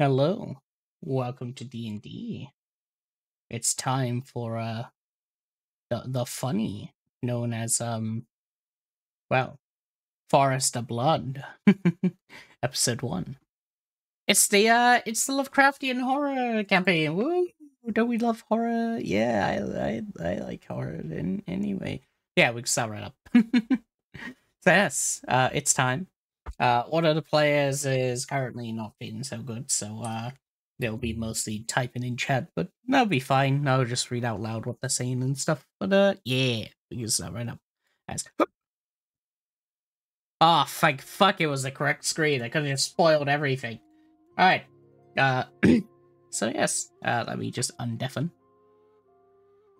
Hello, welcome to D and D. It's time for uh the the funny known as um well Forest of Blood episode one. It's the uh it's the Lovecraftian horror campaign. Woo! Don't we love horror? Yeah, I I I like horror. In anyway, yeah, we can start right up. so yes, uh, it's time. Uh, one of the players is currently not feeling so good, so uh, they'll be mostly typing in chat, but that'll be fine. I'll just read out loud what they're saying and stuff. But uh, yeah, we can start right now. As oh, fuck, fuck! It was the correct screen. I could have spoiled everything. All right. Uh, so yes, uh, let me just undeafen.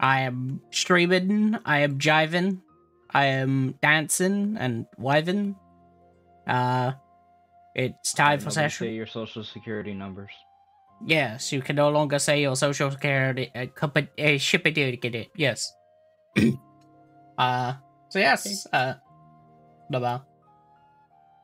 I am streaming. I am jiving. I am dancing and wiving. Uh, it's time for session. Say your social security numbers. Yes, you can no longer say your social security uh, company uh, shippity Yes. uh, so yes, uh, blah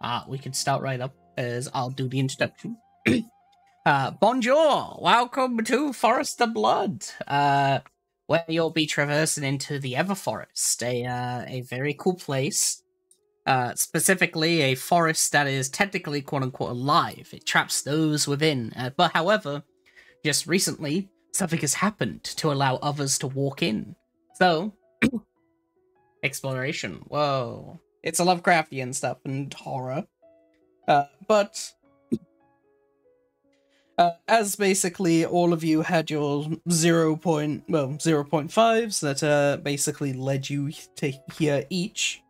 Uh, we can start right up as I'll do the introduction. uh, bonjour, welcome to Forest of Blood. Uh, where you'll be traversing into the Everforest, a uh, a very cool place. Uh, specifically, a forest that is technically quote unquote alive. It traps those within. Uh, but however, just recently, something has happened to allow others to walk in. So, exploration. Whoa. It's a Lovecraftian stuff and horror. Uh, but uh, as basically all of you had your 0. Point, well 0.5s that uh, basically led you to here each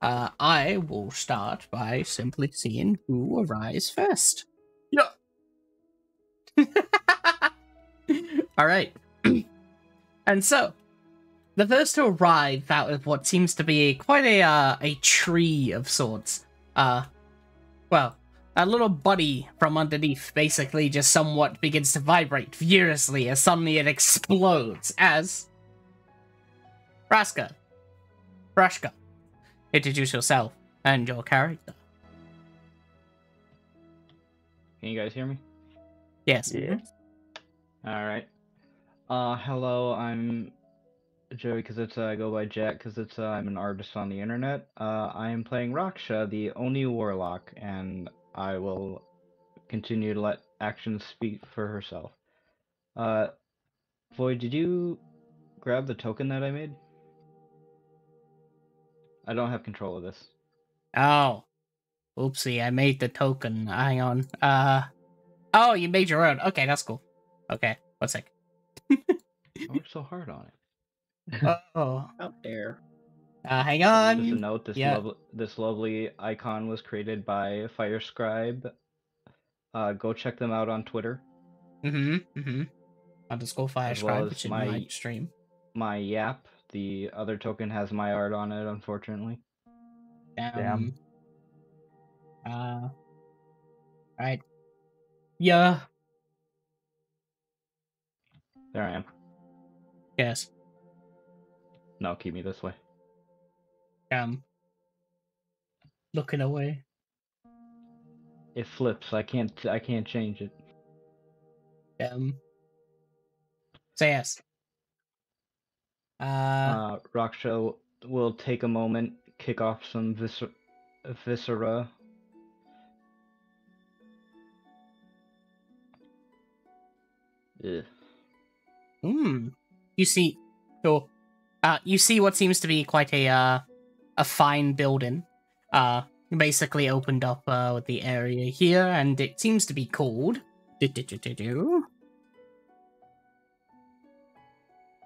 uh, I will start by simply seeing who arrives first. Yeah. All right. and so, the first to arrive out of what seems to be quite a uh, a tree of sorts. Uh, well, a little buddy from underneath basically just somewhat begins to vibrate furiously as suddenly it explodes as Raska. Rashka. Introduce yourself and your character. Can you guys hear me? Yes. Yeah. All right. Uh, hello. I'm Joey because it's uh, I go by Jack because it's uh, I'm an artist on the internet. Uh, I am playing Raksha, the Oni Warlock, and I will continue to let action speak for herself. Uh, Void, did you grab the token that I made? I don't have control of this. Oh. Oopsie, I made the token. Hang on. Uh Oh, you made your own. Okay, that's cool. Okay, one sec. I worked so hard on it. Oh. Out there. Uh hang on. Just a note: this yeah. lovely, this lovely icon was created by Firescribe. Uh, go check them out on Twitter. Mm-hmm. Mm-hmm. Underscore fire As well which is my- my stream. My Yap, the other token, has my art on it. Unfortunately, Damn. Uh Alright. Yeah. there I am. Yes. No, keep me this way. Um looking away. It flips. I can't. I can't change it. Um Say yes. Uh, Uh, Raksha will take a moment, kick off some viscer- viscera. Ugh. Hmm. You see, so, uh, you see what seems to be quite a uh, a fine building. Uh, basically opened up uh with the area here, and it seems to be called. Do-do-do-do-do.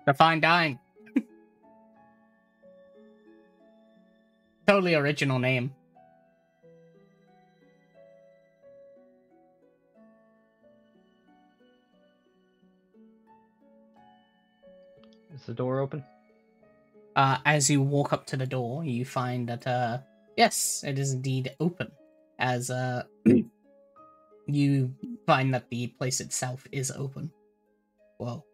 The Fine Dine. Totally original name. Is the door open? Uh, as you walk up to the door, you find that, uh, yes, it is indeed open. As, uh, you find that the place itself is open. Whoa.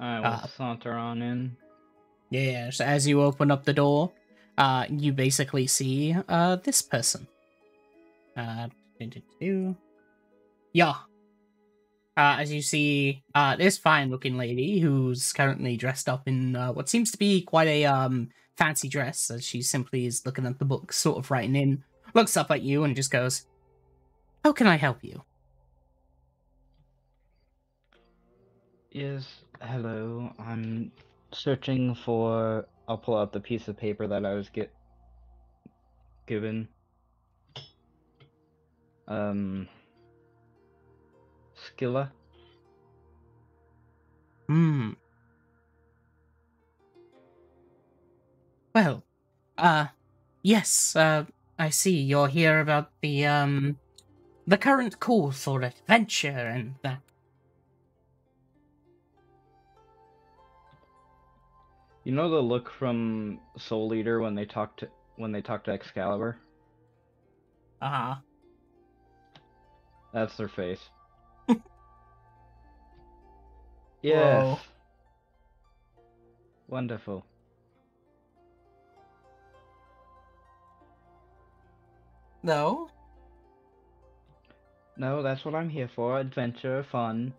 I will Uh, saunter on in. Yes, as you open up the door, uh, you basically see, uh, this person. Uh, yeah. Uh, as you see, uh, this fine-looking lady who's currently dressed up in uh, what seems to be quite a um fancy dress, as she simply is looking at the book, sort of writing in, looks up at you and just goes, "How can I help you?" Yes, hello. I'm searching for. I'll pull out the piece of paper that I was get given. Um, Skilla. Hmm. Well, uh, yes, uh, I see you're here about the, um, the current course or adventure and that. You know the look from Soul Eater when they talk to when they talk to Excalibur? Uh-huh. That's their face. yes. Whoa. Wonderful. No? No, that's what I'm here for. Adventure, fun,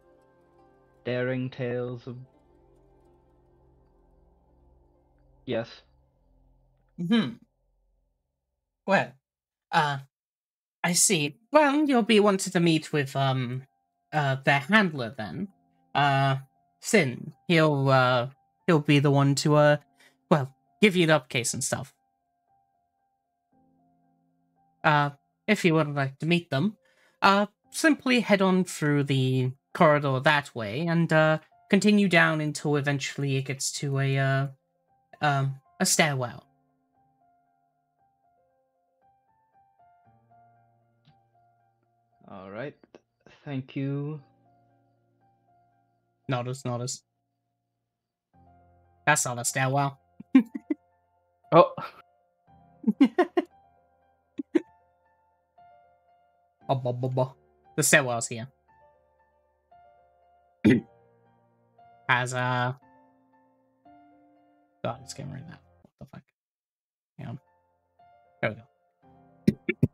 daring tales of. Yes. Hmm. Well, uh, I see. Well, you'll be wanting to meet with, um, uh, their handler then. Uh, Sin. He'll, uh, he'll be the one to, uh, well, give you the upcase and stuff. Uh, if you would like to meet them, uh, simply head on through the corridor that way and, uh, continue down until eventually it gets to a, uh, um, a stairwell. All right. Thank you. Notice, notice. That's not a stairwell. Oh. Oh, bu- bu- bu. The stairwell's here. As uh God, it's getting rid of that. What the fuck? On. There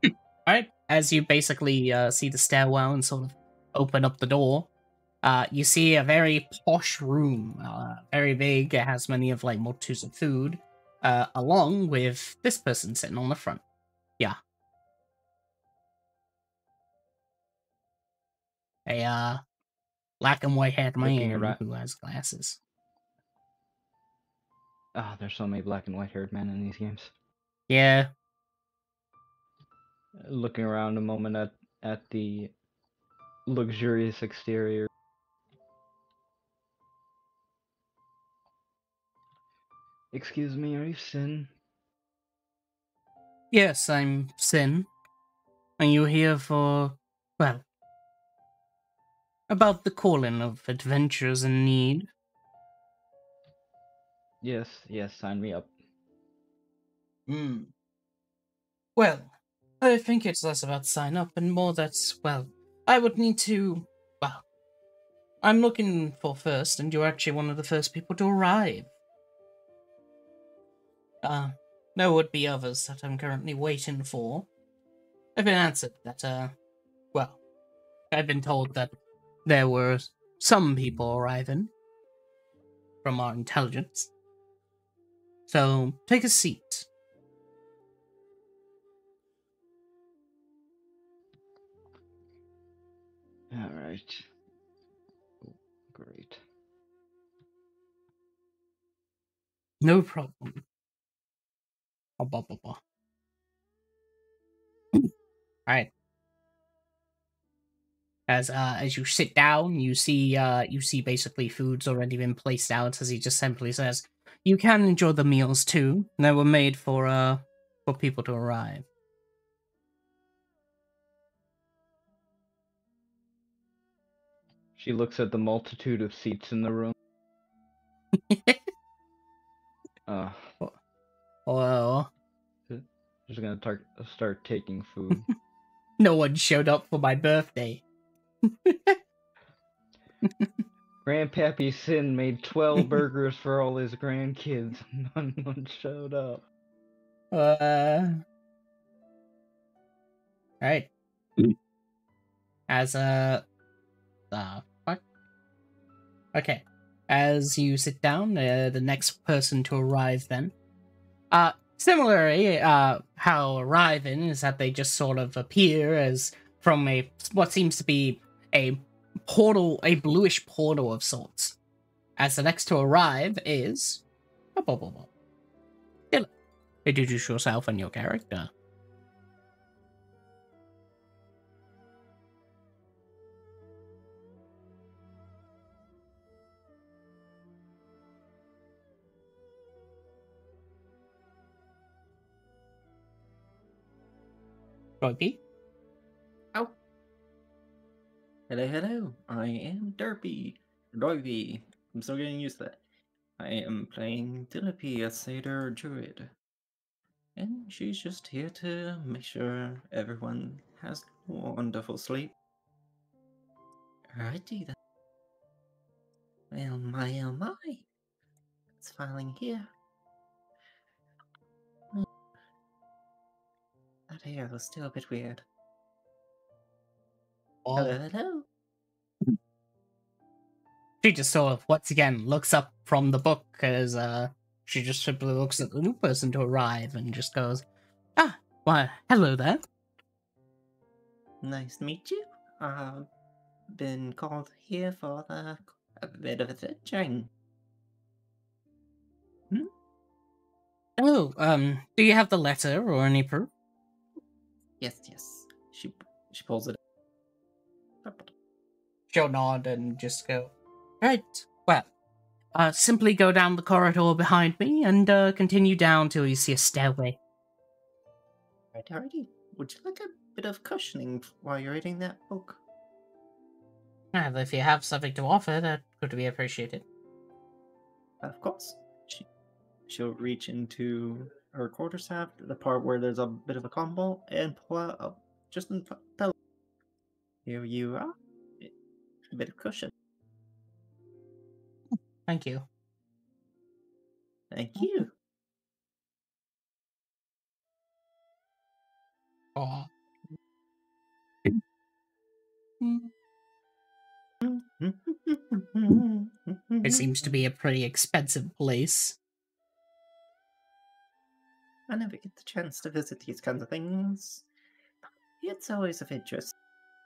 we go. Alright. As you basically uh, see the stairwell and sort of open up the door, uh, you see a very posh room. Uh, very big. It has many of like multitudes of food. Uh, along with this person sitting on the front. Yeah. A uh black and white haired man around- who has glasses. Ah, there's so many black and white haired men in these games. Yeah. Looking around a moment at at the luxurious exterior. Excuse me, are you Sin? Yes, I'm Sin. Are you here for well about the calling of adventures in need? Yes, yes, sign me up. Hmm. Well, I think it's less about sign up and more that, well, I would need to. Well, I'm looking for first, and you're actually one of the first people to arrive. Uh, there would be others that I'm currently waiting for. I've been answered that, uh, well, I've been told that there were some people arriving from our intelligence. So, take a seat. Alright. Great. No problem. Ba, ba, ba, ba. Alright. As uh as you sit down, you see uh you see basically food's already been placed out as he just simply says, You can enjoy the meals too. They were made for uh for people to arrive. She looks at the multitude of seats in the room. Uh, Well, just gonna tar- start taking food. no one showed up for my birthday. Grandpappy Sin made 12 burgers for all his grandkids. None one showed up. Uh Alright. As a uh, fuck. Okay, as you sit down, uh, the next person to arrive then. Uh, similarly, uh, how arriving is that they just sort of appear as from a what seems to be a portal, a bluish portal of sorts. As the next to arrive is. Introduce yourself and your character. Robbie? Hello, hello. I am Derpy. Royby. I'm still getting used to that. I am playing Dillapi, a satyr druid. And she's just here to make sure everyone has wonderful sleep. Righty then. Well, my oh my. It's filing here. Hmm. That hair was still a bit weird. Hello, hello. she just sort of once again looks up from the book as uh she just simply looks at the new person to arrive and just goes, Ah, why hello there. Nice to meet you. I've been called here for the, a bit of a adventuring. Oh, um, do you have the letter or any proof? Yes, yes. She she pulls it. Up. She'll nod and just go, Right, well, uh, simply go down the corridor behind me and uh, continue down till you see a stairway. Right, alrighty. Would you like a bit of cushioning while you're reading that book? And if you have something to offer, that could be appreciated. Of course. She she'll reach into her quarterstaff, the part where there's a bit of a combo, and pull out a, just in front. pillow. Here you are. A bit of cushion. Thank you. Thank you. Oh. It seems to be a pretty expensive place. I never get the chance to visit these kinds of things. It's always of interest.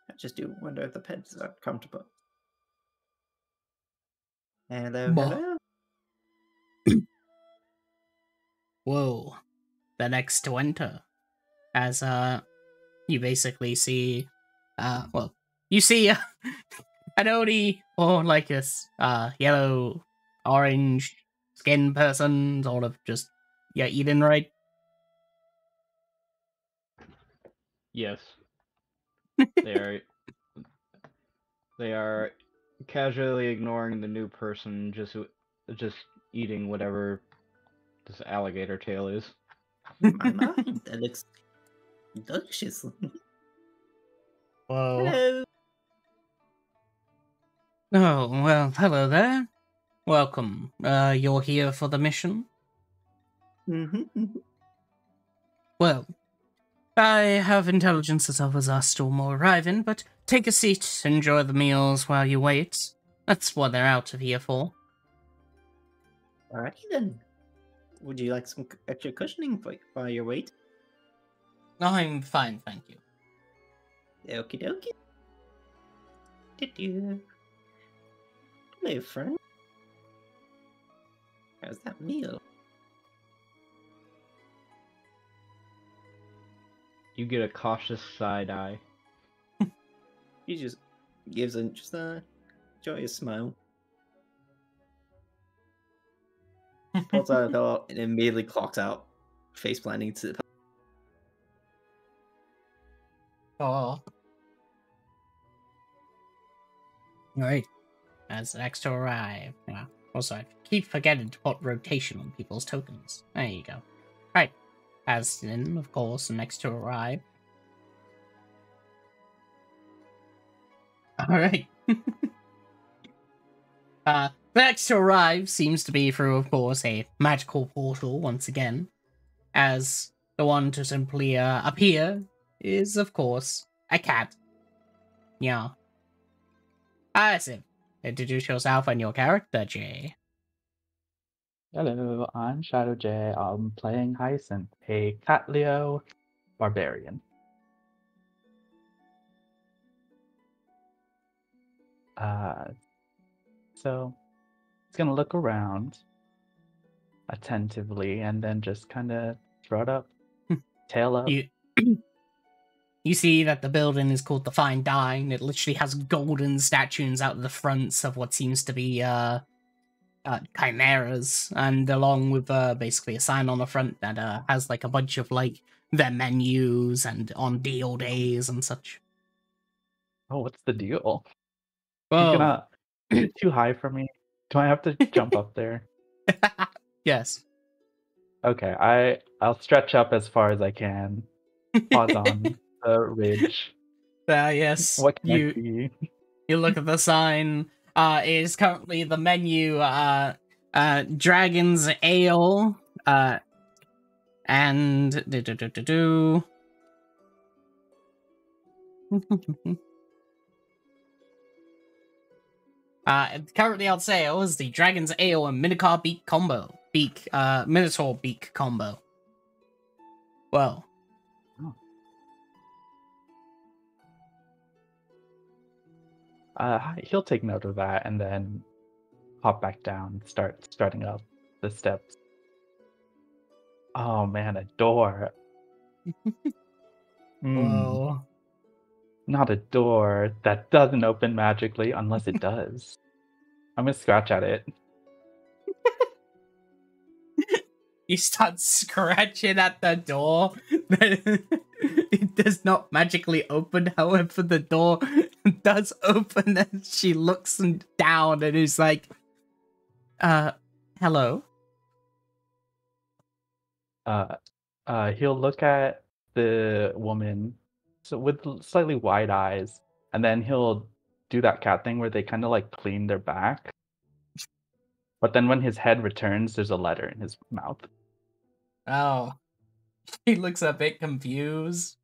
I just do wonder if the pets are comfortable. Hello, Bah. hello. Whoa. The next winter. As, uh, you basically see, uh, well, you see uh, an Odie or like this, uh, yellow, orange skin person, sort of just, yeah, eating right. Yes. They are they are casually ignoring the new person just just eating whatever this alligator tail is. My mind, that looks delicious. Whoa. Hello. Oh, well, hello there. Welcome. Uh, you're here for the mission? Mhm, mhm. Well, I have intelligence others are still more arriving, but take a seat, enjoy the meals while you wait. That's what they're out of here for. Alrighty then. Would you like some extra cushioning for, while you wait? I'm fine, thank you. Okie dokie. Did you? Hello, friend. How's that meal? You get a cautious side eye. He just gives a just a joyous smile. Pulls out a pillow and immediately clocks out, face planting to the Oh. Alright. As the next to arrive. Yeah. Also, I keep forgetting to put rotation on people's tokens. There you go. Right. As in, of course, next to arrive. Alright. uh, next to arrive seems to be through, of course, a magical portal once again. As the one to simply uh, appear is, of course, a cat. Yeah. Ah, so introduce yourself and your character, Jay. Hello, I'm Shadow J. I'm playing Hyacinth, a Cat Leo barbarian. Uh, so he's gonna look around attentively and then just kind of strut up, tail up. You you see that the building is called the Fine Dine. It literally has golden statues out the fronts of what seems to be uh, uh chimeras, and along with uh basically a sign on the front that uh has like a bunch of like their menus and on deal days and such. Oh, what's the deal? Well, He's gonna is too high for me. Do I have to jump up there? yes. Okay, I I'll stretch up as far as I can. Pause on the ridge. Uh, yes. What can you you look at the sign. Uh, is currently the menu. Uh, uh, Dragon's Ale. Uh, and do do do do do. Uh, currently on sale is the Dragon's Ale and Minotaur Beak combo. Beak, uh, Minotaur Beak combo. Well, Uh, he'll take note of that and then hop back down, start starting up the steps. Oh man, a door. Whoa. not a door that doesn't open magically unless it does. I'm gonna scratch at it. You start scratching at the door. it does not magically open. However, the door does open, and she looks and- down and is like, "Uh, hello." Uh, uh, he'll look at the woman so with slightly wide eyes, and then he'll do that cat thing where they kind of like clean their back. But then when his head returns, there's a letter in his mouth. Oh, he looks a bit confused.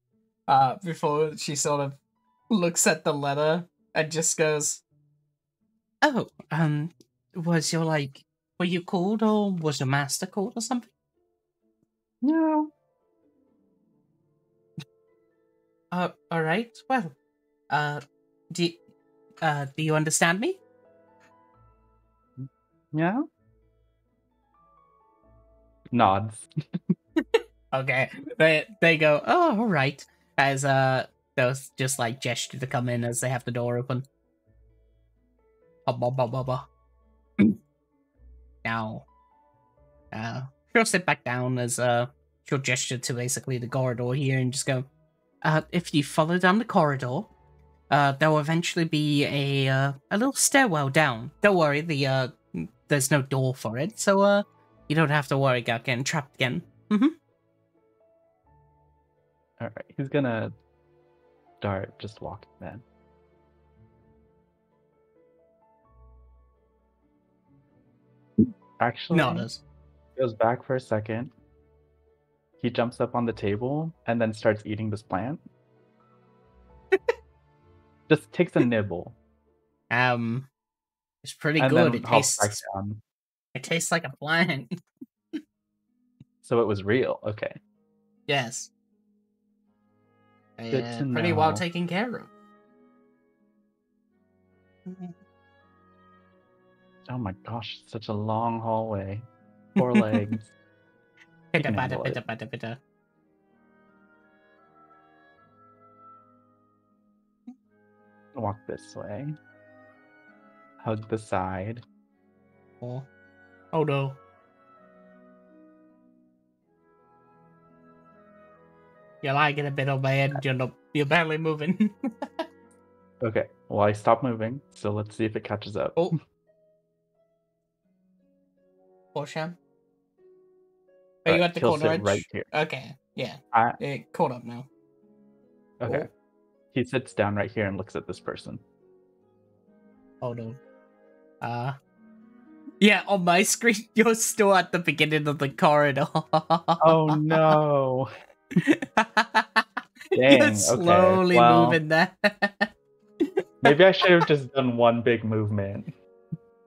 Uh, before she sort of looks at the letter and just goes, "Oh, um, was your like, were you called or was your master called or something?" No. Uh, all right. Well, uh, do you, uh, do you understand me? Yeah. Nods. Okay. They they go. Oh, all right. As uh, those just like gesture to come in as they have the door open. Now, uh, she'll sit back down as uh, she'll gesture to basically the corridor here and just go. Uh, if you follow down the corridor, uh, there will eventually be a uh, a little stairwell down. Don't worry, the uh, there's no door for it, so uh, you don't have to worry about getting trapped again. Mm-hmm. All right. He's gonna start just walking then. Actually, No, it goes back for a second. He jumps up on the table and then starts eating this plant. just takes a nibble Um, it's pretty and good. It tastes. It tastes like a plant. So it was real. Okay. yes. To pretty well know. taken care of. Oh my gosh, such a long hallway. Four legs. Pitta can patta pitta pitta. Walk this way. Hug the side. Oh. oh no. You're lagging a bit on my end. You're not. You're barely moving. Okay. Well, I stopped moving, so let's see if it catches up. oh. Horsham. Are you Alright, at the corner edge? right here. Okay. Yeah. I- It caught up now. Okay. He sits down right here and looks at this person. Oh no. Uh Yeah, on my screen you're still at the beginning of the corridor. Oh no. Dang, You're okay, slowly well- moving there. Maybe I should have just done one big movement.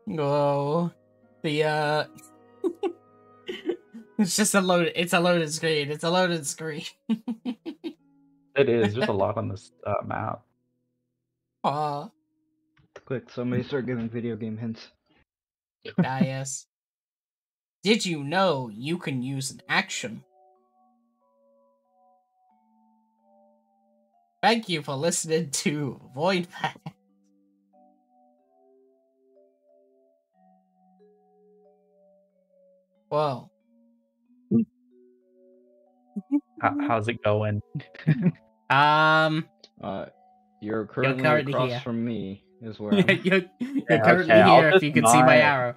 Whoa. The uh It's just a load it's a loaded screen. It's a loaded screen. It is just a lot on this uh, map. Aw, Quick, somebody start giving video game hints. ah, yes. Did you know you can use an action? Thank you for listening to Void Pack. Whoa. How, how's it going? Um, Uh, you're currently, you're currently across here. from me, is where you're, I'm. you're, Yeah, currently okay, I'll here if just you can see my arrow.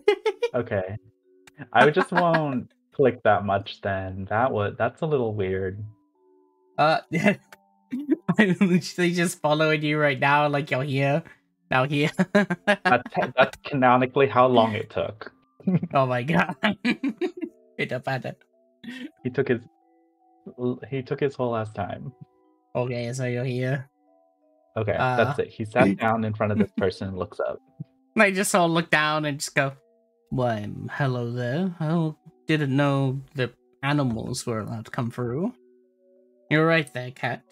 okay. I just won't click that much then. That would that's a little weird. Uh, I'm literally just following you right now, like you're here. Now here. That's that's canonically how long it took. oh my god. it abandoned. He took his he took his whole last time. Okay, so you're here. Okay, Uh. that's it. He sat down in front of this person and looks up. I just all look down and just go, Why, hello there. I didn't know the animals were allowed to come through. You're right there, cat.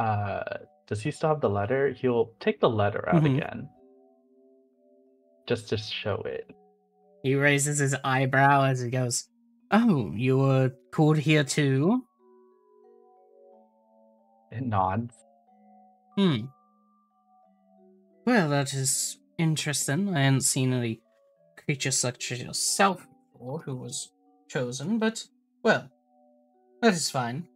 Uh does he still have the letter? He'll take the letter out Mhm. again. Just to show it. He raises his eyebrow as he goes, Oh, you were called here too? It nods. Hmm. Well, that is interesting. I hadn't seen any creature such as yourself before who was chosen, but, well, that is fine.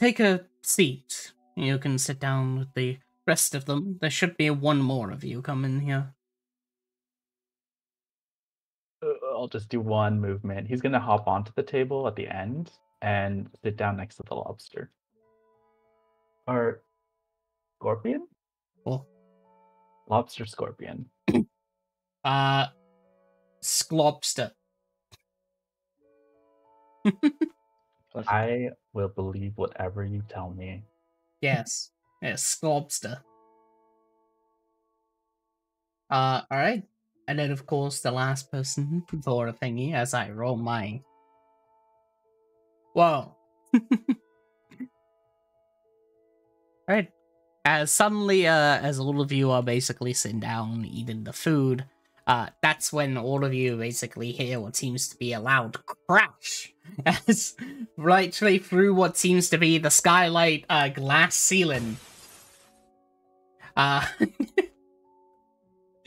Take a seat. You can sit down with the rest of them. There should be one more of you come in here. Uh, I'll just do one movement. He's gonna hop onto the table at the end and sit down next to the lobster. Or scorpion? Oh. Lobster scorpion. Uh, Sklobster. I will believe whatever you tell me. Yes. Yes, Sculpster. Uh, alright. And then, of course, the last person for a thingy as I roll mine. Whoa. alright. As suddenly, uh, as all of you are basically sitting down eating the food, uh, that's when all of you basically hear what seems to be a loud crash as rightly through what seems to be the skylight uh, glass ceiling. Uh,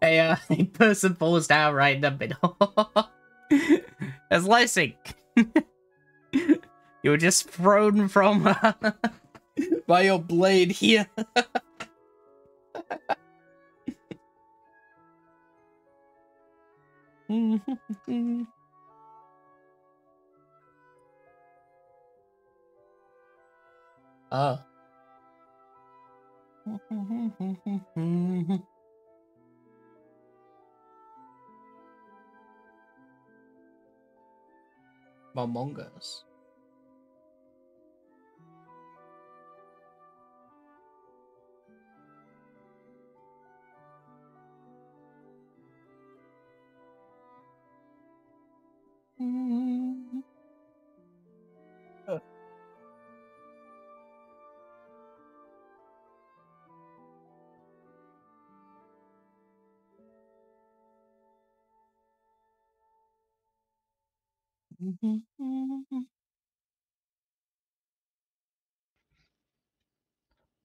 a, uh, a person falls down right in the middle. As Lysing, you were just thrown from uh, by your blade here. Oh. Among Us.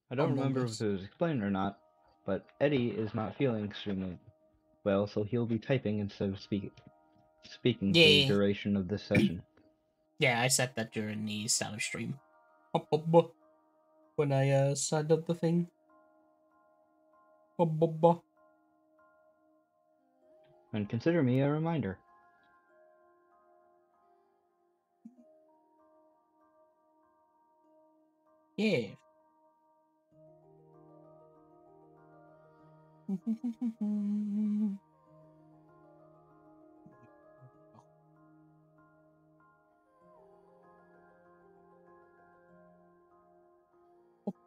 I don't Among remember Us. if it was explained or not, but Eddie is not feeling extremely well, so he'll be typing instead of speaking. Speaking for the duration of this session. Yeah, I said that during the start of stream. When I uh signed up the thing. And consider me a reminder. Yeah.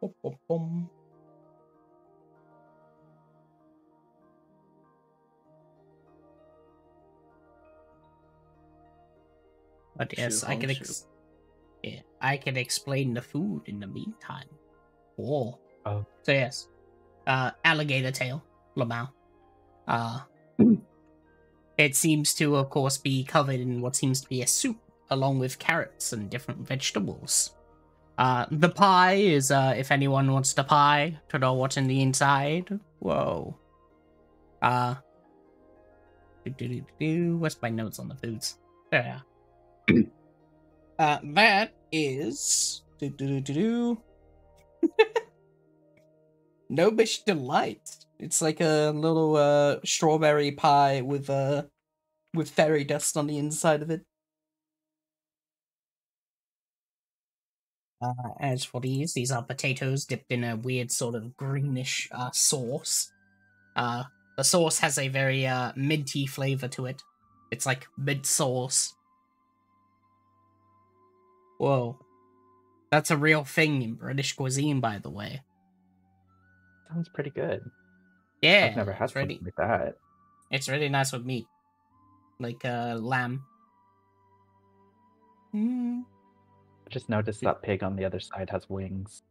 Bum, bum, bum. But yes, I can ex- yeah, I can explain the food in the meantime. Oh. Oh. So yes. Uh alligator tail, lamau. Uh it seems to of course be covered in what seems to be a soup, along with carrots and different vegetables. Uh the pie is uh if anyone wants the pie to know what's in the inside. Whoa. Uh what's my notes on the foods? There. Uh, that is do do do do do. Gnomish delight. It's like a little uh strawberry pie with uh with fairy dust on the inside of it. Uh, as for these, these are potatoes dipped in a weird sort of greenish uh, sauce. Uh, the sauce has a very uh, minty flavor to it. It's like mint sauce. Whoa. That's a real thing in British cuisine, by the way. Sounds pretty good. Yeah. I've never had it's really, something like that. It's really nice with meat. Like uh lamb. Mm. I just noticed that pig on the other side has wings.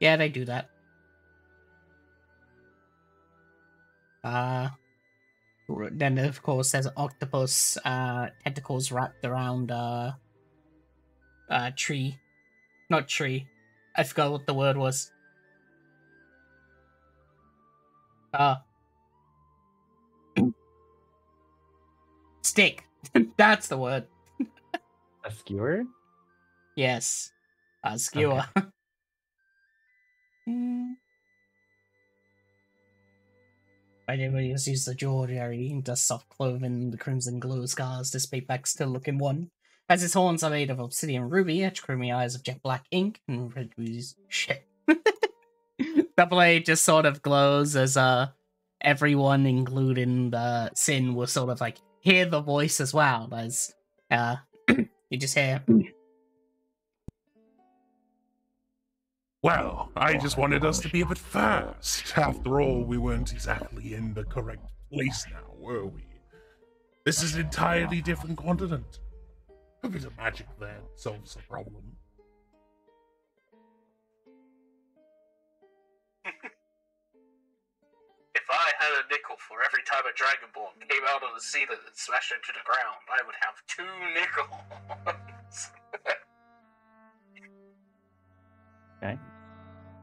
Yeah, they do that. Uh then of course there's octopus uh tentacles wrapped around uh uh tree. Not tree. I forgot what the word was. Uh stick. That's the word. A skewer? Yes. A skewer. Hmm. I didn't really just use the jewelry, the soft clothing, the crimson glow scars dissipate back still looking one. As its horns are made of obsidian ruby, its creamy eyes of jet black ink, and red rubies. Shit. the blade just sort of glows as uh everyone, including the Sin, will sort of like hear the voice as well as uh you just hear mm. Well, I just wanted us to be a bit fast. After all, we weren't exactly in the correct place now, were we? This is an entirely different continent. A bit of magic there solves the problem. Had a nickel for every time a Dragonborn came out of the ceiling and smashed into the ground, I would have two nickels. Okay.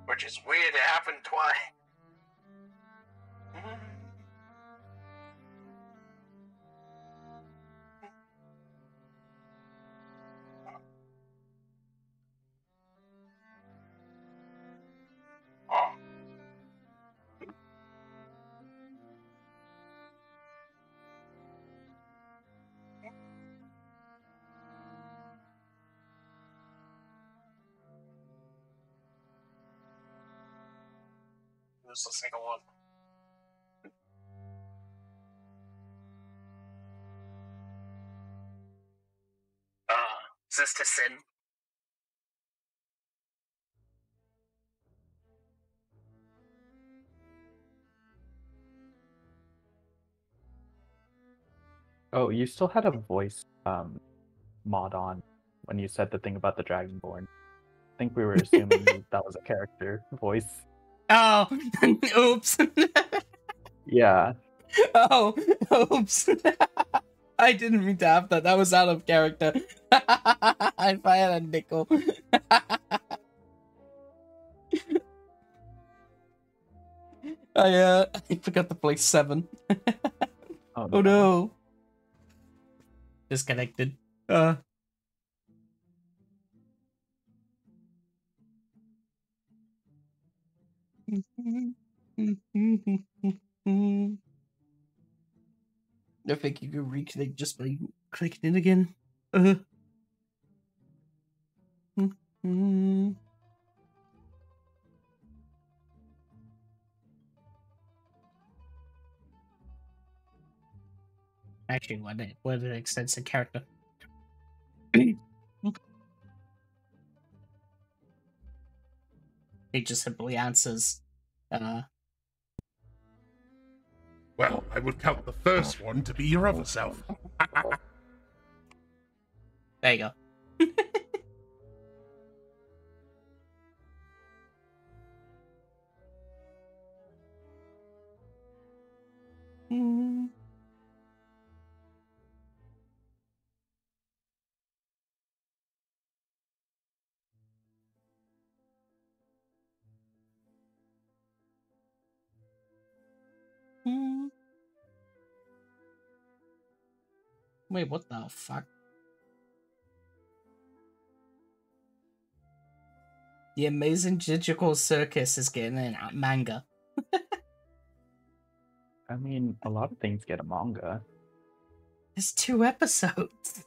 Which is weird, it happened twice. A single one. Uh, is this to sin? Oh, you still had a voice um mod on when you said the thing about the Dragonborn. I think we were assuming that was a character voice. Oh oops. Yeah. oh oops. I didn't mean to have that. That was out of character. if I had a nickel. I uh I forgot to play seven. Oh, Oh no. Disconnected. Uh. I think you can reconnect just by clicking it again. Uh. Actually, what it what it extends the character. he just simply answers, uh, Well, I would count the first one to be your other self. there you go. Mm. Mm. Wait, what the fuck? The Amazing Digital Circus is getting a manga. I mean, a lot of things get a manga. There's two episodes.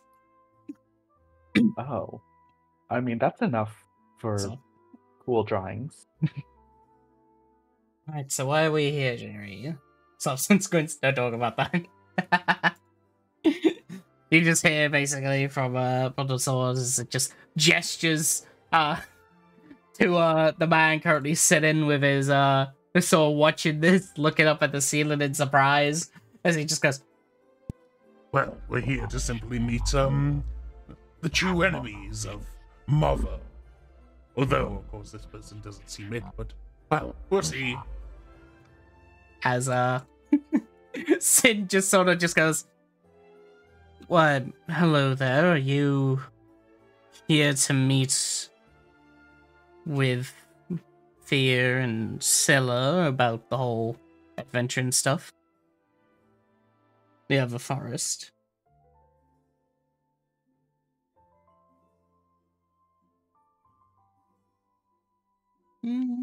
Oh, I mean that's enough for So, cool drawings. Alright, so why are we here, Jerry? Substance going to talk about that. you just hear basically from uh Brontosaurus just gestures uh to uh the man currently sitting with his uh sort of watching this, looking up at the ceiling in surprise as he just goes, Well, we're here to simply meet, um, the true enemies of Mother. Although, of course, this person doesn't seem it, but, well, we'll see. as uh Sin just sort of just goes What hello there, are you here to meet with Fear and Scylla about the whole adventure and stuff? The other forest. Hmm.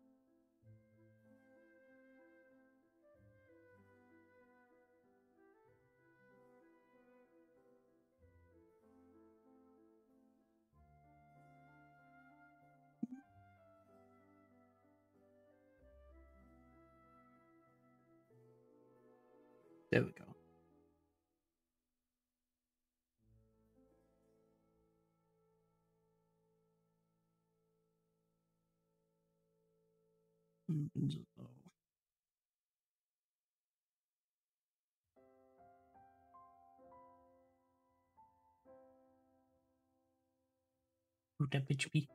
Mm, mm. Uh, bitch be?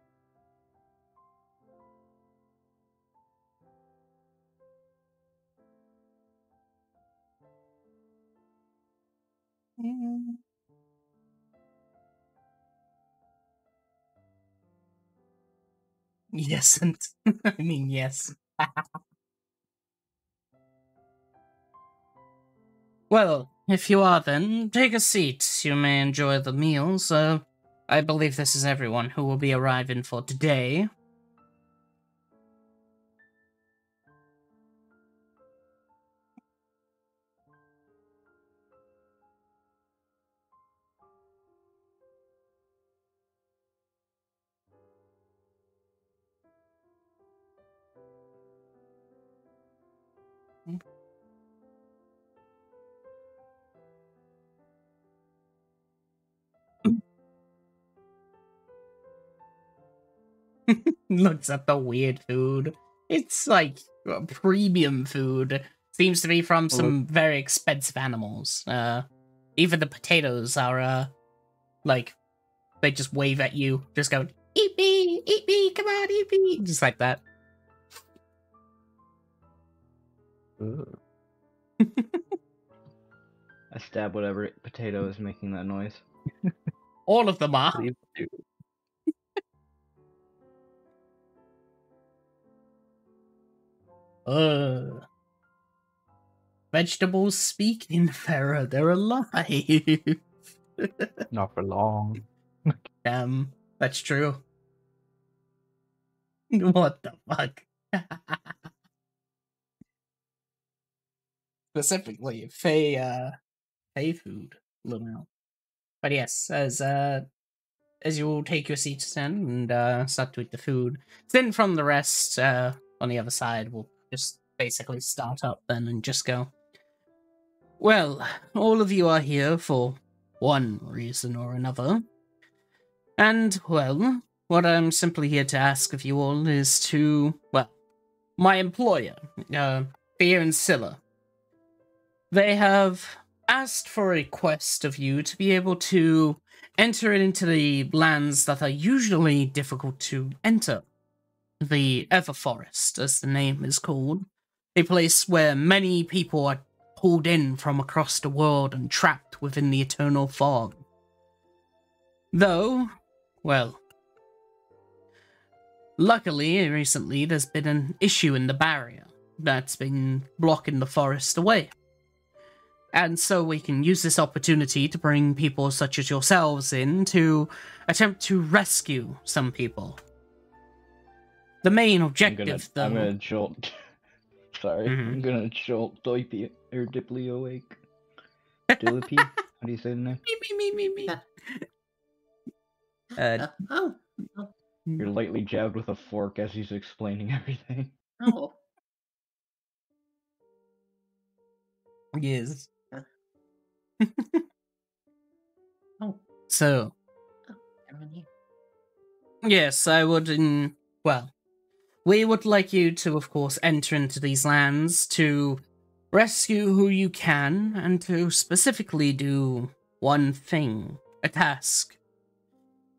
Mm. Yes, and I mean yes. Well, if you are, then take a seat. You may enjoy the meals. Uh, I believe this is everyone who will be arriving for today. Looks at the weird food. It's like premium food. Seems to be from some very expensive animals. Uh, even the potatoes are uh, like they just wave at you, just go eat me, eat me, come on, eat me, just like that. I stab whatever potato is making that noise. All of them are. Uh, vegetables speak in Farah. They're alive. Not for long. Damn, that's true. What the fuck? Specifically, Fey, uh, Fey food, Lumel. But yes, as uh, as you all take your seats then and uh, start to eat the food, then from the rest, uh, on the other side, we'll just basically start up then and just go. Well, all of you are here for one reason or another. And, well, what I'm simply here to ask of you all is to, well, my employer, uh, Fear and Scylla. They have asked for a quest of you to be able to enter into the lands that are usually difficult to enter. The Everforest, as the name is called. A place where many people are pulled in from across the world and trapped within the eternal fog. Though, well, luckily, recently there's been an issue in the barrier that's been blocking the forest away. And so we can use this opportunity to bring people such as yourselves in to attempt to rescue some people. The main I'm objective, gonna, though. I'm gonna jolt. Sorry, Mhm. I'm gonna jolt Doipy or Dipley awake. Dillapi? what do you say the name? Me, me, me, me, me. Uh, Uh, oh, You're lightly jabbed with a fork as he's explaining everything. oh. yes. Oh. So, everyone here. Yes, I would. In, well, we would like you to, of course, enter into these lands to rescue who you can and to specifically do one thing a task.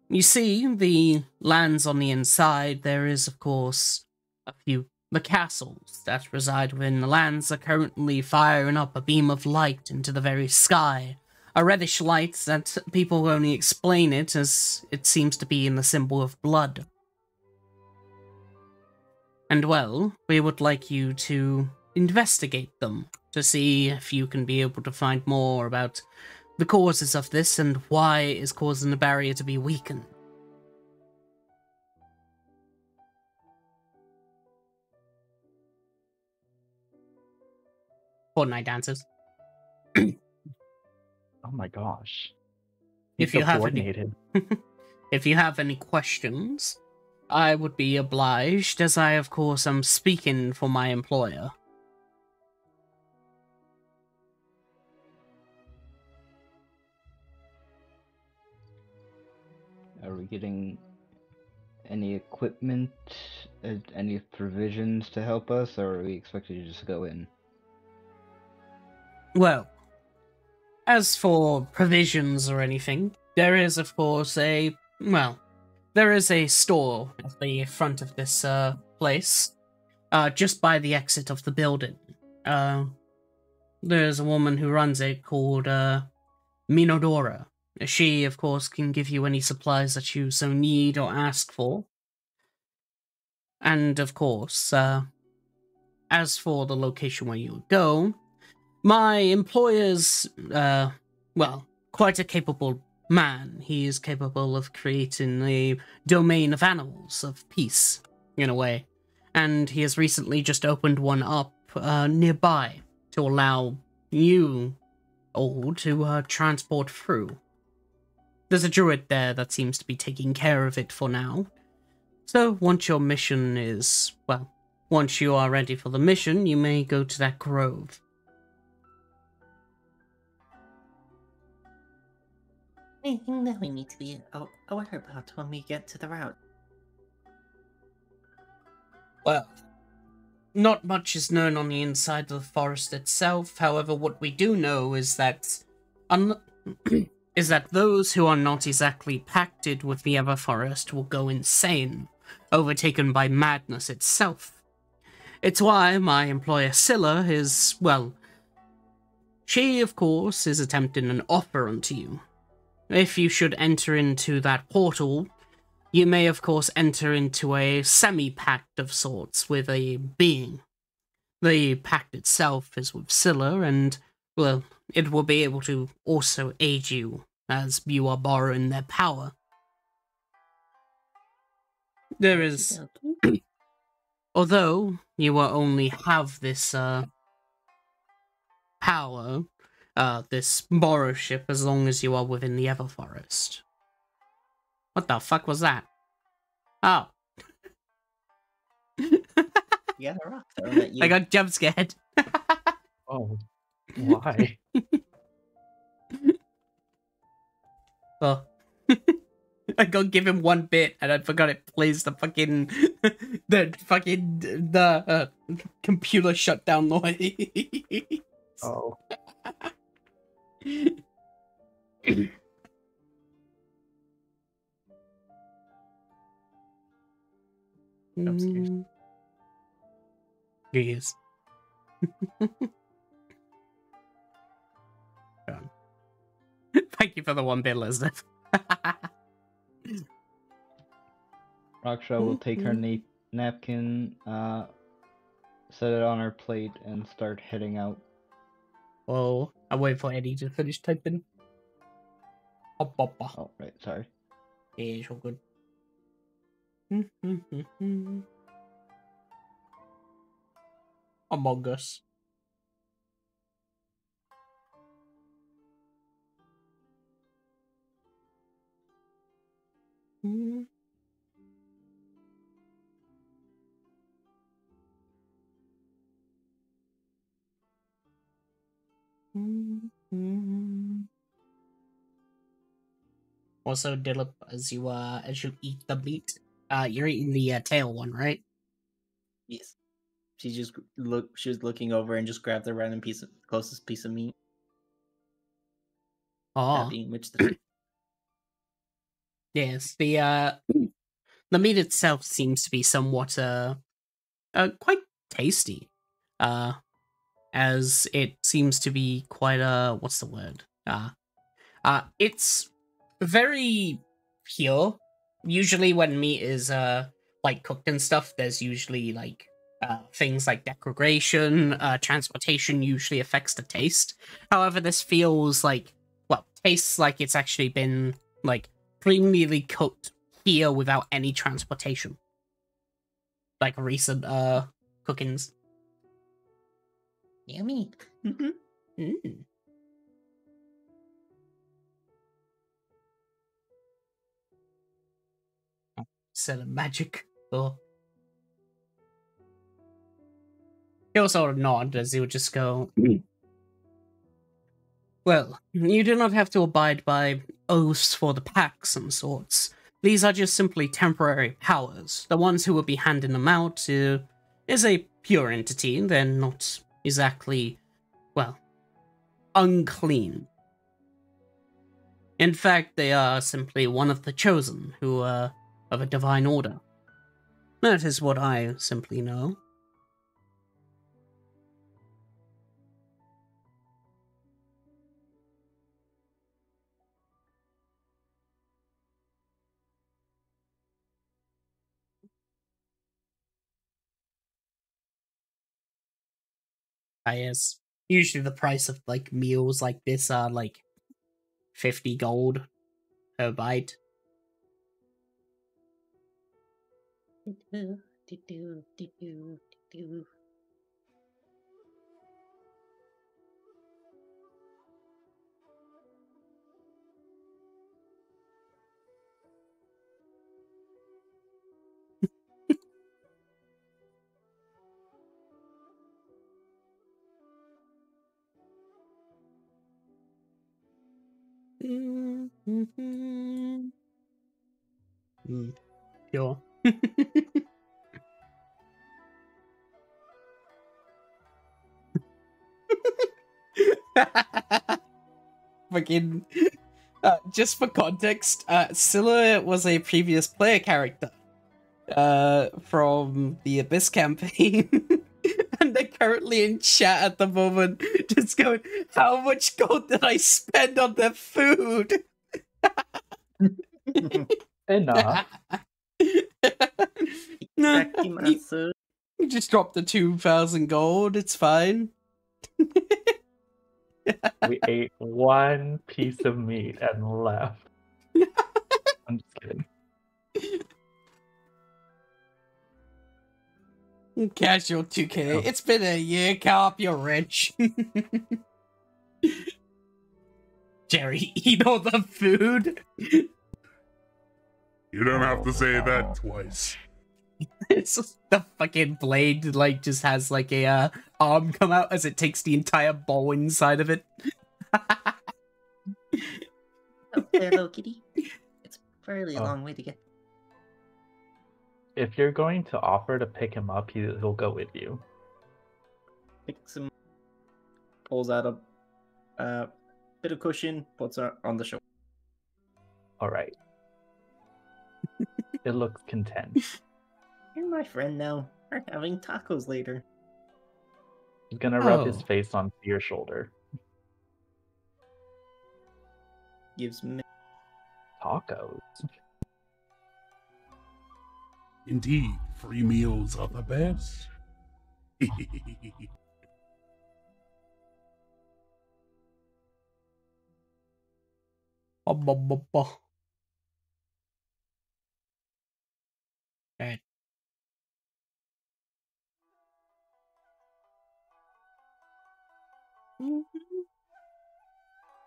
You see, the lands on the inside, there is, of course, a few. The castles that reside within the lands are currently firing up a beam of light into the very sky a reddish light that people only explain it as it seems to be in the symbol of blood. And well, we would like you to investigate them to see if you can be able to find more about the causes of this and why it is causing the barrier to be weakened. Fortnite dances. Oh my gosh. If He's you so have any- if you have any questions, I would be obliged, as I, of course, am speaking for my employer. Are we getting any equipment, uh, any provisions to help us, or are we expected to just go in? Well, as for provisions or anything, there is, of course, a. Well, there is a store at the front of this uh, place, uh, just by the exit of the building. Uh, there's a woman who runs it called uh, Minodora. She, of course, can give you any supplies that you so need or ask for. And, of course, uh, as for the location where you would go, my employer's, uh, well, quite a capable man. He is capable of creating a domain of animals, of peace, in a way. And he has recently just opened one up uh, nearby to allow you all to uh, transport through. There's a druid there that seems to be taking care of it for now. So once your mission is, well, once you are ready for the mission, you may go to that grove. Anything that we need to be aware about when we get to the route? Well, not much is known on the inside of the forest itself. However, what we do know is that is that those who are not exactly pacted with the Everforest will go insane, overtaken by madness itself. It's why my employer Scylla is, well, she, of course, is attempting an offer unto you. If you should enter into that portal, you may, of course, enter into a semi pact of sorts with a being. The pact itself is with Scylla, and, well, it will be able to also aid you, as you are borrowing their power. There is, although you will only have this, uh, power, uh, this borrow ship as long as you are within the Everforest. What the fuck was that? Oh. yeah, they're up. They're I got jump scared. oh, why? oh. I got given one bit and I forgot it plays the fucking the fucking the uh, computer shutdown noise. Oh. Upstairs. Mm. Yes. Done. Thank you for the one bit, Elizabeth. Raksha will take her na- napkin, uh, set it on her plate, and start heading out. Oh, I wait for Eddie to finish typing. Hop, hop, hop. Oh, right, sorry. Yeah, it's all good. Among Us. Hmm. Also, Dillip, as you uh as you eat the meat, uh you're eating the uh, tail one, right? Yes. She just look. She was looking over and just grabbed the random piece of closest piece of meat. Oh, That being which the yes. The uh the meat itself seems to be somewhat uh uh quite tasty. Uh as it seems to be quite a what's the word? Uh uh it's very pure. Usually when meat is uh like cooked and stuff, there's usually like uh, things like degradation, uh, transportation usually affects the taste. However, this feels like, well, tastes like it's actually been like premiumly cooked here without any transportation. Like recent uh cookings. Yummy. Mhm. Mm. Set of magic. Oh. He'll sort of nod as he would just go. Well, you do not have to abide by oaths for the pact, some sorts. These are just simply temporary powers. The ones who will be handing them out uh, is a pure entity. They're not exactly, well, unclean. In fact, they are simply one of the chosen who are of a divine order. That is what I simply know. Guess usually the price of like meals like this are like 50 gold per bite. Mm, sure. Fucking. Uh, just for context, uh, Scylla was a previous player character uh, from the Abyss campaign. and they're currently in chat at the moment, just going, How much gold did I spend on the food? Enough. You, you just dropped the 2,000 gold, it's fine. we ate one piece of meat and left. I'm just kidding. Casual 2K. Oh. It's been a year, Carp, you're rich. Jerry, eat all the food. You don't have to say that twice. It's the fucking blade, like, just has like a uh, arm come out as it takes the entire bowl inside of it. there, little kitty. It's a fairly Oh. long way to get. If you're going to offer to pick him up, he, he'll go with you. Picks him, pulls out a uh, bit of cushion, puts it on the shoulder. All right. it looks content. You're my friend now. We're having tacos later. He's gonna rub his Oh. face onto your shoulder. Gives me Tacos. Indeed, free meals are the best. Ba. Right.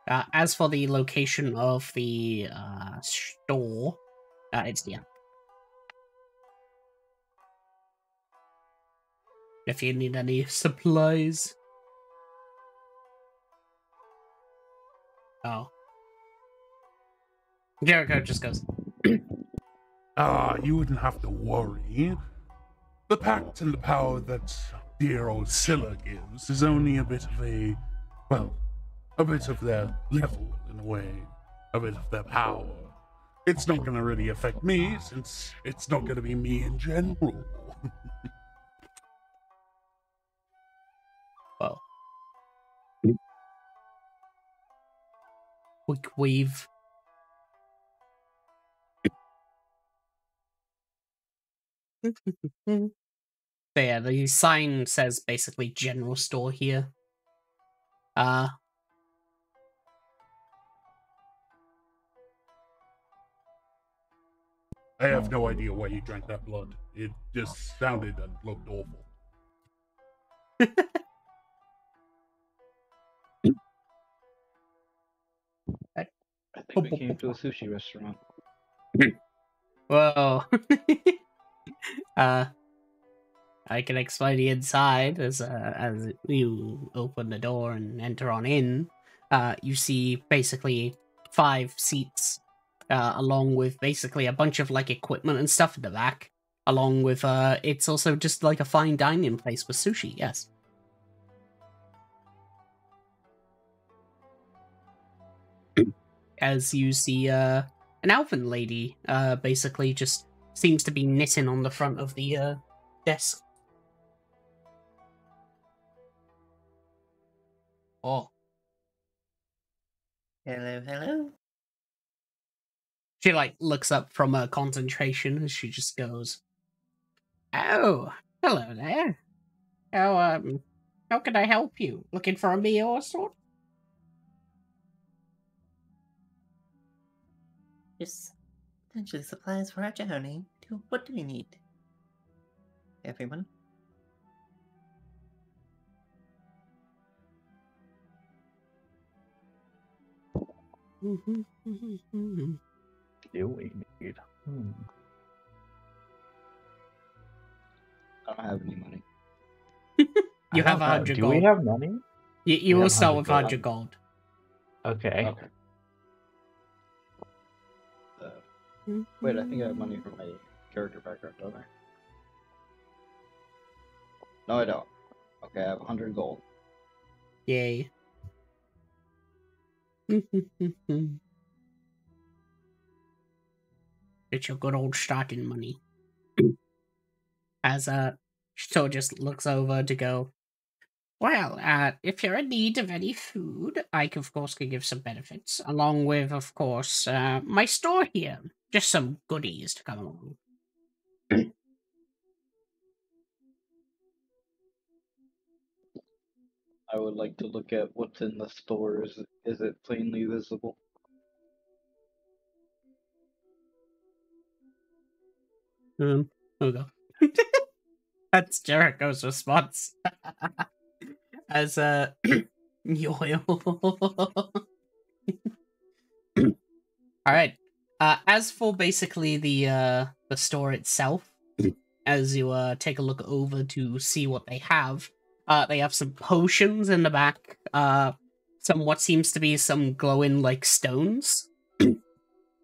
Uh, as for the location of the uh, store, uh, it's yeah. If you need any supplies. Oh. Jericho just goes, Ah, you wouldn't have to worry. The pact and the power that dear old Scylla gives is only a bit of a, well, a bit of their level in a way, a bit of their power. It's not going to really affect me since it's not going to be me in general. Quick weave. So yeah, the sign says basically general store here. Uh I have no idea why you drank that blood. It just sounded and looked awful. think we came to a sushi restaurant. Whoa. uh I can explain the inside as uh, as you open the door and enter on in. Uh you see basically five seats uh along with basically a bunch of like equipment and stuff in the back. Along with uh it's also just like a fine dining place with sushi, yes. As you see uh an elfin lady uh basically just seems to be knitting on the front of the uh desk. Oh. hello, hello. She like looks up from her concentration and she just goes, "Oh, hello there. How um, how can I help you? Looking for a meal or sort?" Just potentially supplies for our journey. Do- What do we need? Everyone? Do we need? Hmm. I don't have any money. You I have a know. hundred Do we have money? You, you will have start 100 with gold. hundred gold. Okay. Okay. Wait, I think I have money for my character background, don't I? No, I don't. Okay, I have 100 gold. Yay. it's your good old starting money. As uh so just looks over to go. Well, uh, if you're in need of any food, I, of course can give some benefits, along with, of course, uh, my store here. Just some goodies to come along. I would like to look at what's in the stores. Is, it plainly visible? Um, there we go. That's Jericho's response. As uh Yoil. Alright. Uh as for basically the uh the store itself, as you uh take a look over to see what they have, uh they have some potions in the back, uh some what seems to be some glowing like stones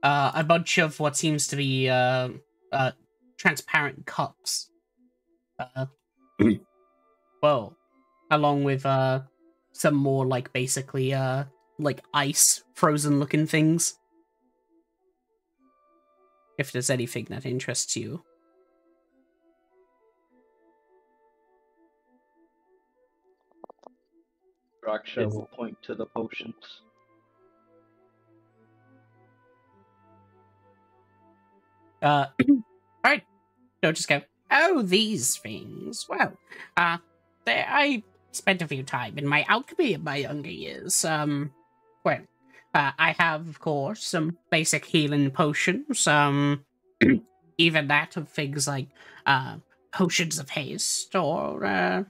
uh, a bunch of what seems to be uh, uh, transparent cups. Uh, well, along with uh, some more like basically uh, like ice frozen looking things. If there's anything that interests you. Raksha Is- will point to the potions. Uh, alright. No, just go. Oh, these things. Well, uh, they, I spent a few time in my alchemy in my younger years. Um, well, uh, I have, of course, some basic healing potions. Um, even that of things like uh, potions of haste, or uh,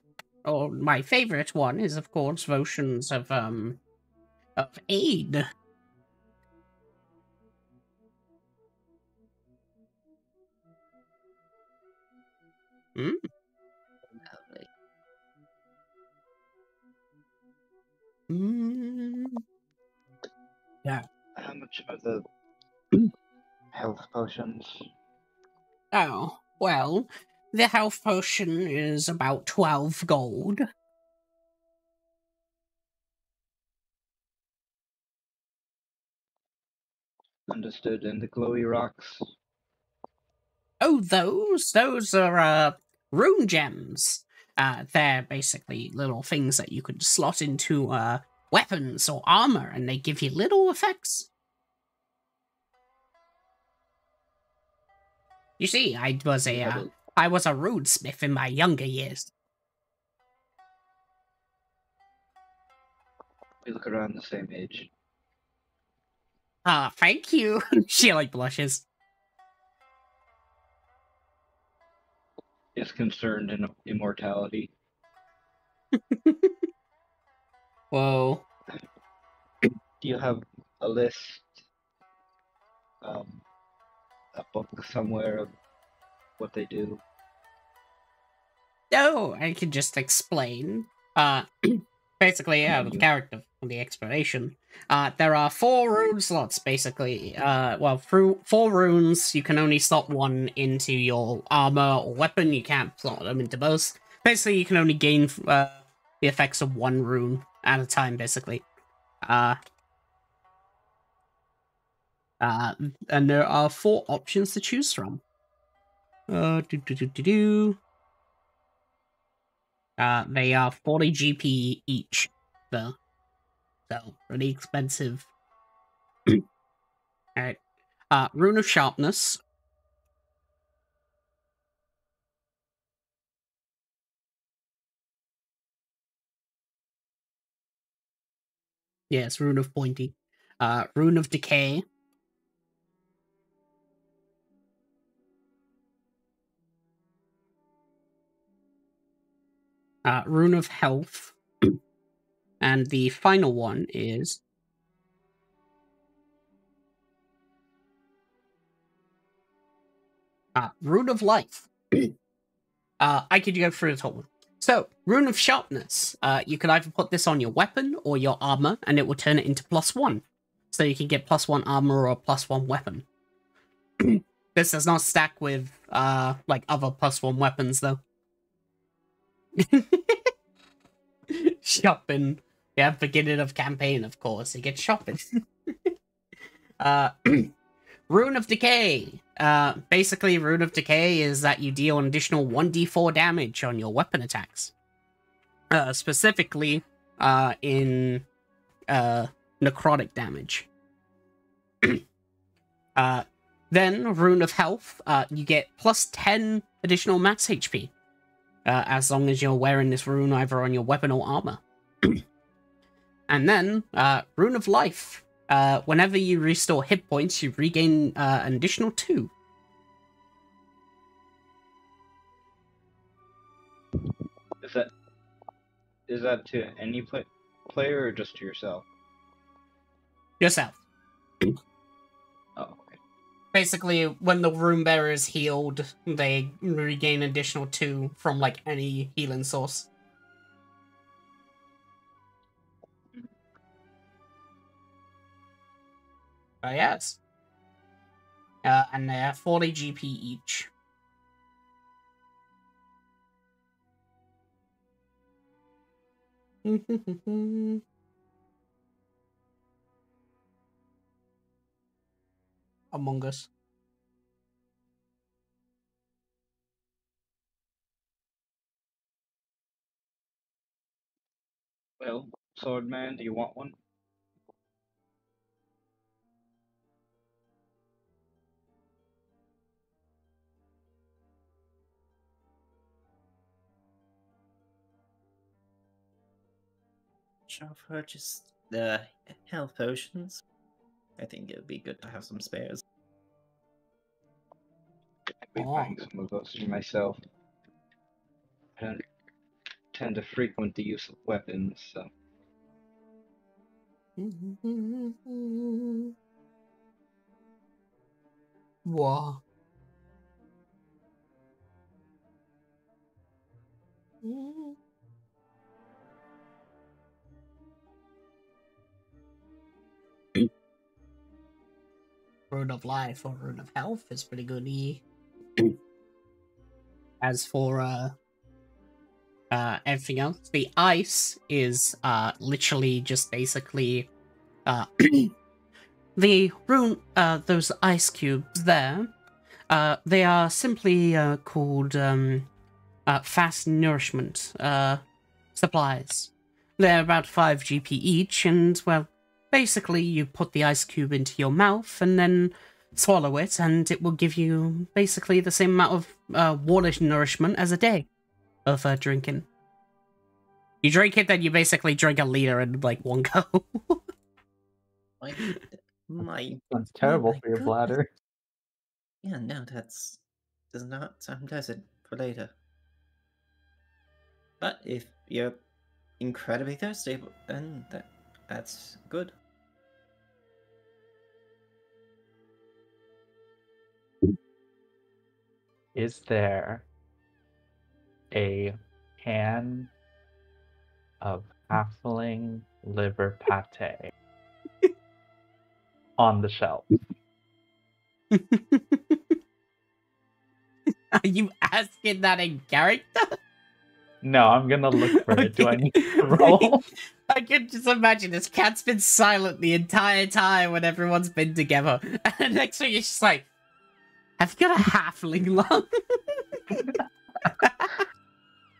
or my favorite one is, of course, potions of um of aid. Lovely. Mm, How much are the health potions? Oh, well, the health potion is about 12 gold. Understood. And the glowy rocks. Oh, those? Those are, uh, rune gems. Uh, they're basically little things that you could slot into, uh, weapons or armor, and they give you little effects. You see, I was a, uh, I was a runesmith in my younger years. We look around the same age. Ah, thank you. she, like, blushes. Is concerned in immortality. Whoa. Do you have a list, um, a book somewhere of what they do? No, I can just explain. Uh, basically, yeah, the character from the explanation. Uh, there are four rune slots, basically. Uh, well, through four runes, you can only slot one into your armor or weapon. You can't slot them into both. Basically, you can only gain uh, the effects of one rune at a time, basically. Uh, uh, and there are four options to choose from. Uh, do do do do do. Uh, they are 40 GP each, though. So, really expensive. Alright. Uh, Rune of Sharpness. Yes, Rune of Pointy. Uh, Rune of Decay. uh, Rune of Health, and the final one is uh, Rune of Life. uh, I could go through this whole one. So, Rune of Sharpness. Uh, you can either put this on your weapon or your armor, and it will turn it into plus one. So you can get plus one armor or plus one weapon. this does not stack with uh like other plus one weapons though. shopping. Yeah, beginning of campaign, of course. You get shopping. uh, Rune of Decay. Uh, basically, Rune of Decay is that you deal an additional 1d4 damage on your weapon attacks. Uh, specifically, uh, in uh, necrotic damage. uh, then, Rune of Health. Uh, you get plus 10 additional max HP uh, as long as you're wearing this rune either on your weapon or armor. and then, uh, Rune of Life. Uh, whenever you restore hit points, you regain uh, an additional two. Is that is that to any play, player or just to yourself? Yourself. Oh, okay. Basically, when the rune bearer is healed, they regain additional two from like any healing source. Uh, yes. Uh, and they're 40 GP each. Among Us. Well, Swordman, do you want one? Shall I purchase the health potions? I think it would be good to have some spares. I'd be Oh. buying some of those for myself. I don't tend to frequent the use of weapons, so Wow. Rune of Life or Rune of Health is pretty good. As for uh, uh, everything else, the ice is uh, literally just basically uh, the rune. Uh, those ice cubes there. Uh, they are simply uh, called um, uh, fast nourishment uh, supplies. They're about 5 GP each, and, well, basically you put the ice cube into your mouth and then swallow it, and it will give you basically the same amount of uh, water nourishment as a day of uh, drinking. You drink it, then you basically drink a liter in like one go. My, my Sounds terrible my for your goodness. bladder. yeah, no, that's does not sound pleasant for later. But if you're incredibly thirsty, then that that's good. Is there a can of halfling liver pate on the shelf? Are you asking that in character? No, I'm gonna look for it. Do I need to roll? I can just imagine this cat's been silent the entire time when everyone's been together. And next thing it's just like, have you got a halfling lung?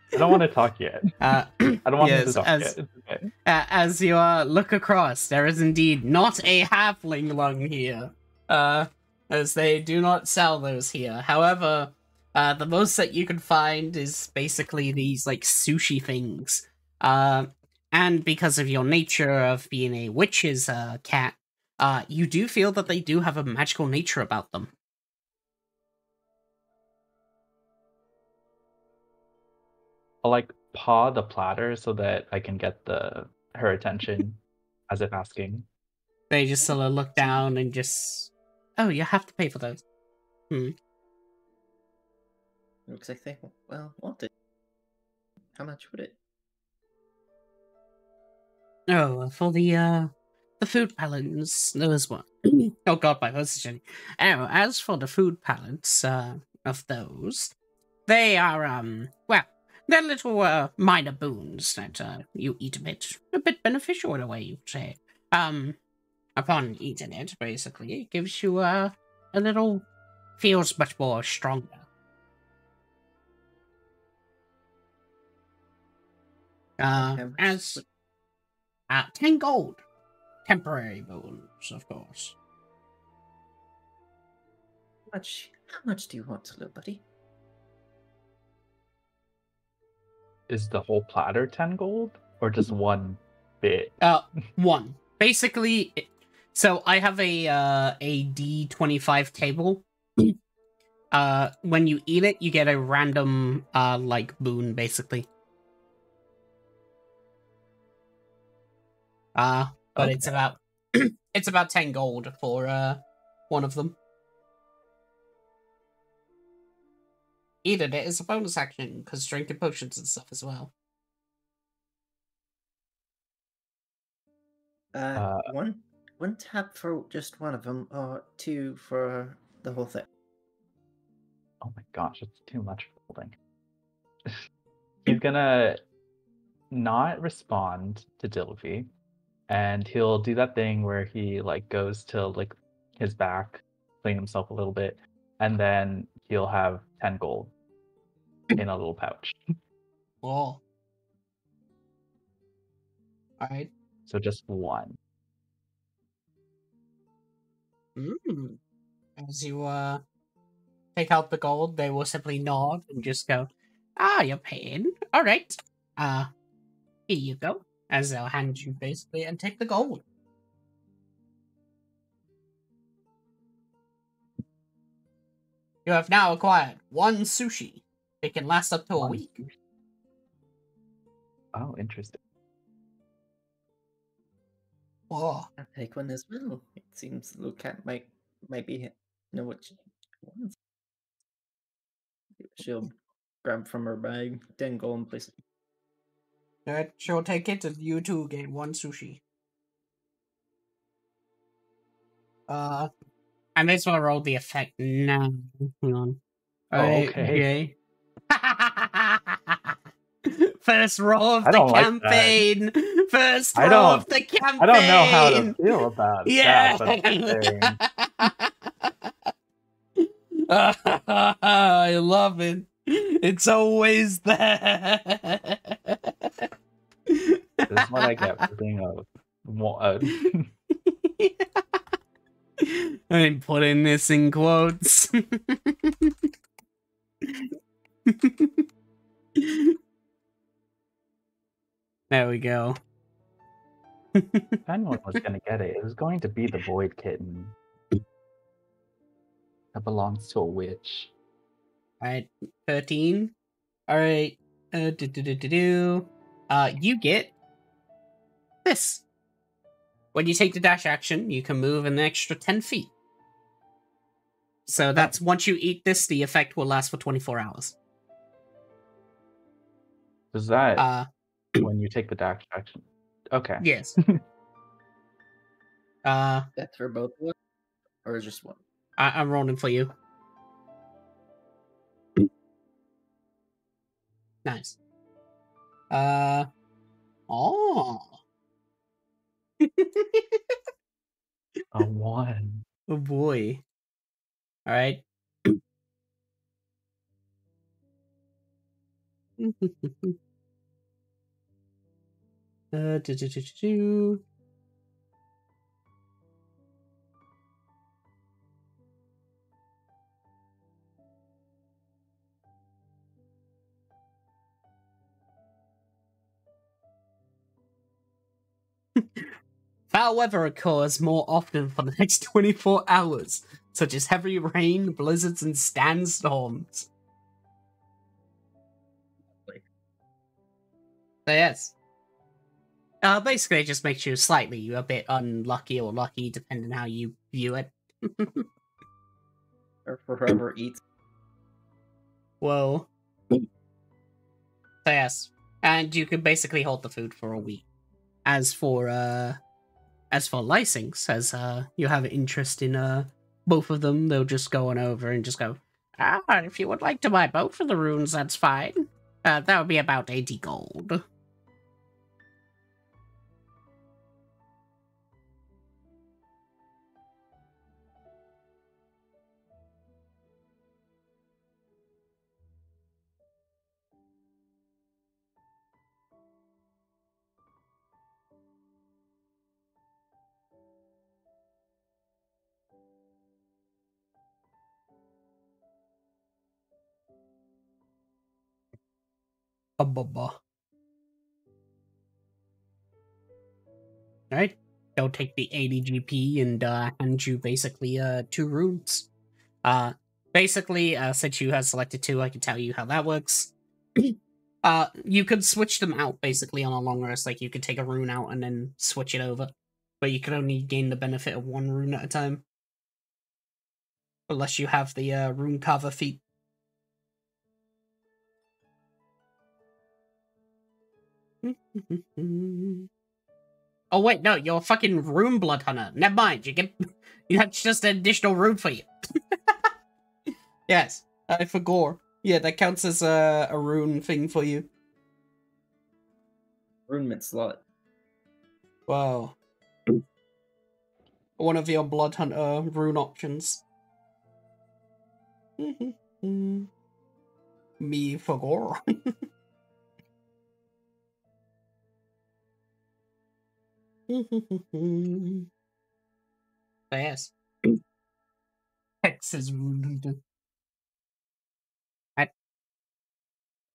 I don't want to talk yet. Uh, I don't want Yes, to talk as- yet. Okay. uh, as you uh, look across, there is indeed not a halfling lung here. Uh, as they do not sell those here. However, uh, the most that you can find is basically these like sushi things. Uh, and because of your nature of being a witch's uh, cat, uh, you do feel that they do have a magical nature about them. I'll like paw the platter so that I can get the her attention as if asking. They just sort of look down and just, oh, you have to pay for those. Hmm. Looks like they well want it. How much would it? Oh, for the uh the food pallets, those one. oh god, my voice is changing. Oh, as for the food pallets, uh of those, they are um well, they're little uh minor boons that uh you eat a bit a bit beneficial in a way you'd say. Um upon eating it, basically, it gives you uh a little feels much more stronger. Uh, as uh, 10 gold. Temporary boons, of course. How much? How much do you want, little buddy? Is the whole platter 10 gold or just one bit? Uh, one. Basically, it- so I have a, uh, a D25 table. uh, when you eat it, you get a random, uh, like, boon, basically. Uh, but it's about, it's about 10 gold for, uh, one of them. Eating it is a bonus action, because drinking potions and stuff as well. Uh, Uh, one. one tap for just one of them, or two for the whole thing. Oh my gosh, it's too much folding. He's gonna not respond to Dilvy, and he'll do that thing where he like goes to like his back, clean himself a little bit, and then he'll have ten gold in a little pouch. Cool. All right. So just one. Mm. As you uh take out the gold, they will simply nod and just go, "Ah, you're paying. All right. Uh, here you go." As they'll hand you basically and take the gold. You have now acquired one sushi. It can last up to a week. Oh, interesting. Oh. I'll take one as well. It seems the little cat might might be know what she wants. She'll grab from her bag, then go and place it. Alright, she'll take it, and you two get one sushi. Uh, I may as well roll the effect now. Hang on. Oh, okay. okay. First roll of the don't like campaign. First roll of the campaign. I don't know how to feel about Yeah. that, but I'm saying- I love it. It's always there. this is what I get for being a I'm putting this in quotes. There we go. if anyone was gonna get it, it was going to be the Void Kitten. That belongs to a witch. Alright, 13. Alright. Uh, do, do, do, do, do. uh, you get this. When you take the dash action, you can move an extra 10 feet. So that's once you eat this, the effect will last for 24 hours. Does that Uh, when you take the dash action? Okay. yes. uh, That's for both of us, or is just one? I- I'm rolling for you. Nice. Uh, oh. A one. Oh boy. All right. uh, do, do, do, do, do. Foul weather occurs more often for the next 24 hours, such as heavy rain, blizzards, and sandstorms. Like- So, yes. Uh, basically, it just makes you slightly a bit unlucky or lucky, depending how you view it. Or for whoever eats. Whoa. So, yes. And you can basically hold the food for a week. As for, uh, as for licings, as, uh, you have an interest in, uh, both of them, they'll just go on over and just go, ah, if you would like to buy both of the runes, that's fine. Uh, that would be about 80 gold. Ba-ba-ba. Alright. They'll take the 80 GP and uh, hand you basically uh, two runes. Uh, basically, uh, since you have selected two, I can tell you how that works. uh, you could switch them out basically on a long rest. Like you could take a rune out and then switch it over, but you can only gain the benefit of one rune at a time, unless you have the uh, rune cover feat. Oh wait, no, you're a fucking rune blood hunter. Never mind, you get that's just an additional rune for you. yes, uh, for gore. Yeah, that counts as a, a rune thing for you. Rune slot. Wow. One of your blood hunter rune options. Me for gore. yes. Texas rune. I-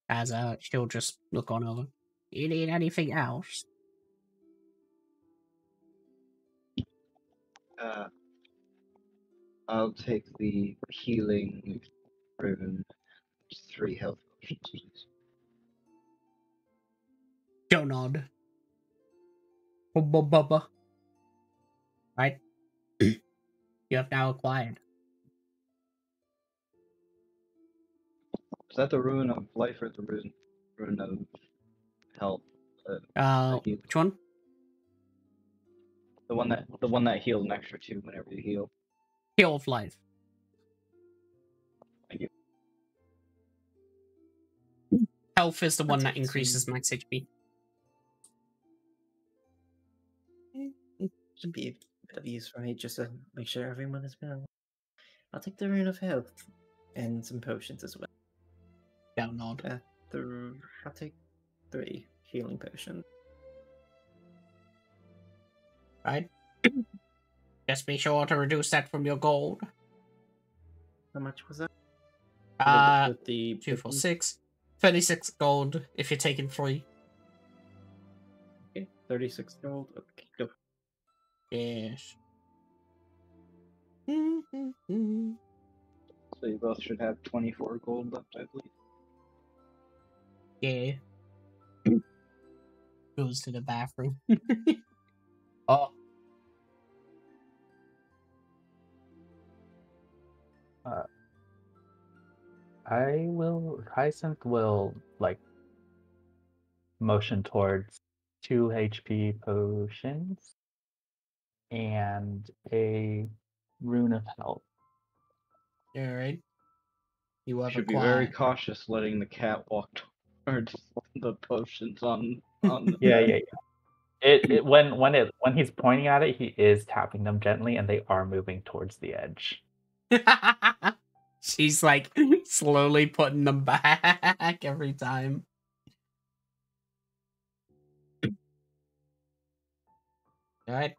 As uh, she'll just look on over. You need anything else? Uh, I'll take the healing rune. Just three health potions, please. Joe nod. Bubba bubba. Right? you have now acquired. Is that the rune of life or the rune, rune of health? Uh, heal. which one? The one that the one that heals an extra two whenever you heal. Heal of life. Thank you. Health is the one that increases max HP. Should be a bit of use for me just to make sure everyone is well. I'll take the rune of health and some potions as well. Down nod. Uh, the I'll take three healing potions. Right? Just be sure to reduce that from your gold. How much was that? Uh, With the two, four, potions? 36 gold if you're taking three. Okay, thirty-six gold. Okay, go. Yes. So you both should have twenty-four gold left, I believe. Yeah. Goes to the bathroom. oh, Uh, I will. Hyacinth will like motion towards two HP potions and a rune of health. alright. You have Should be very cautious letting the cat walk towards the potions on on. The Yeah, yeah, yeah. It, it when when it when he's pointing at it, he is tapping them gently, and they are moving towards the edge. She's like slowly putting them back every time. Alright.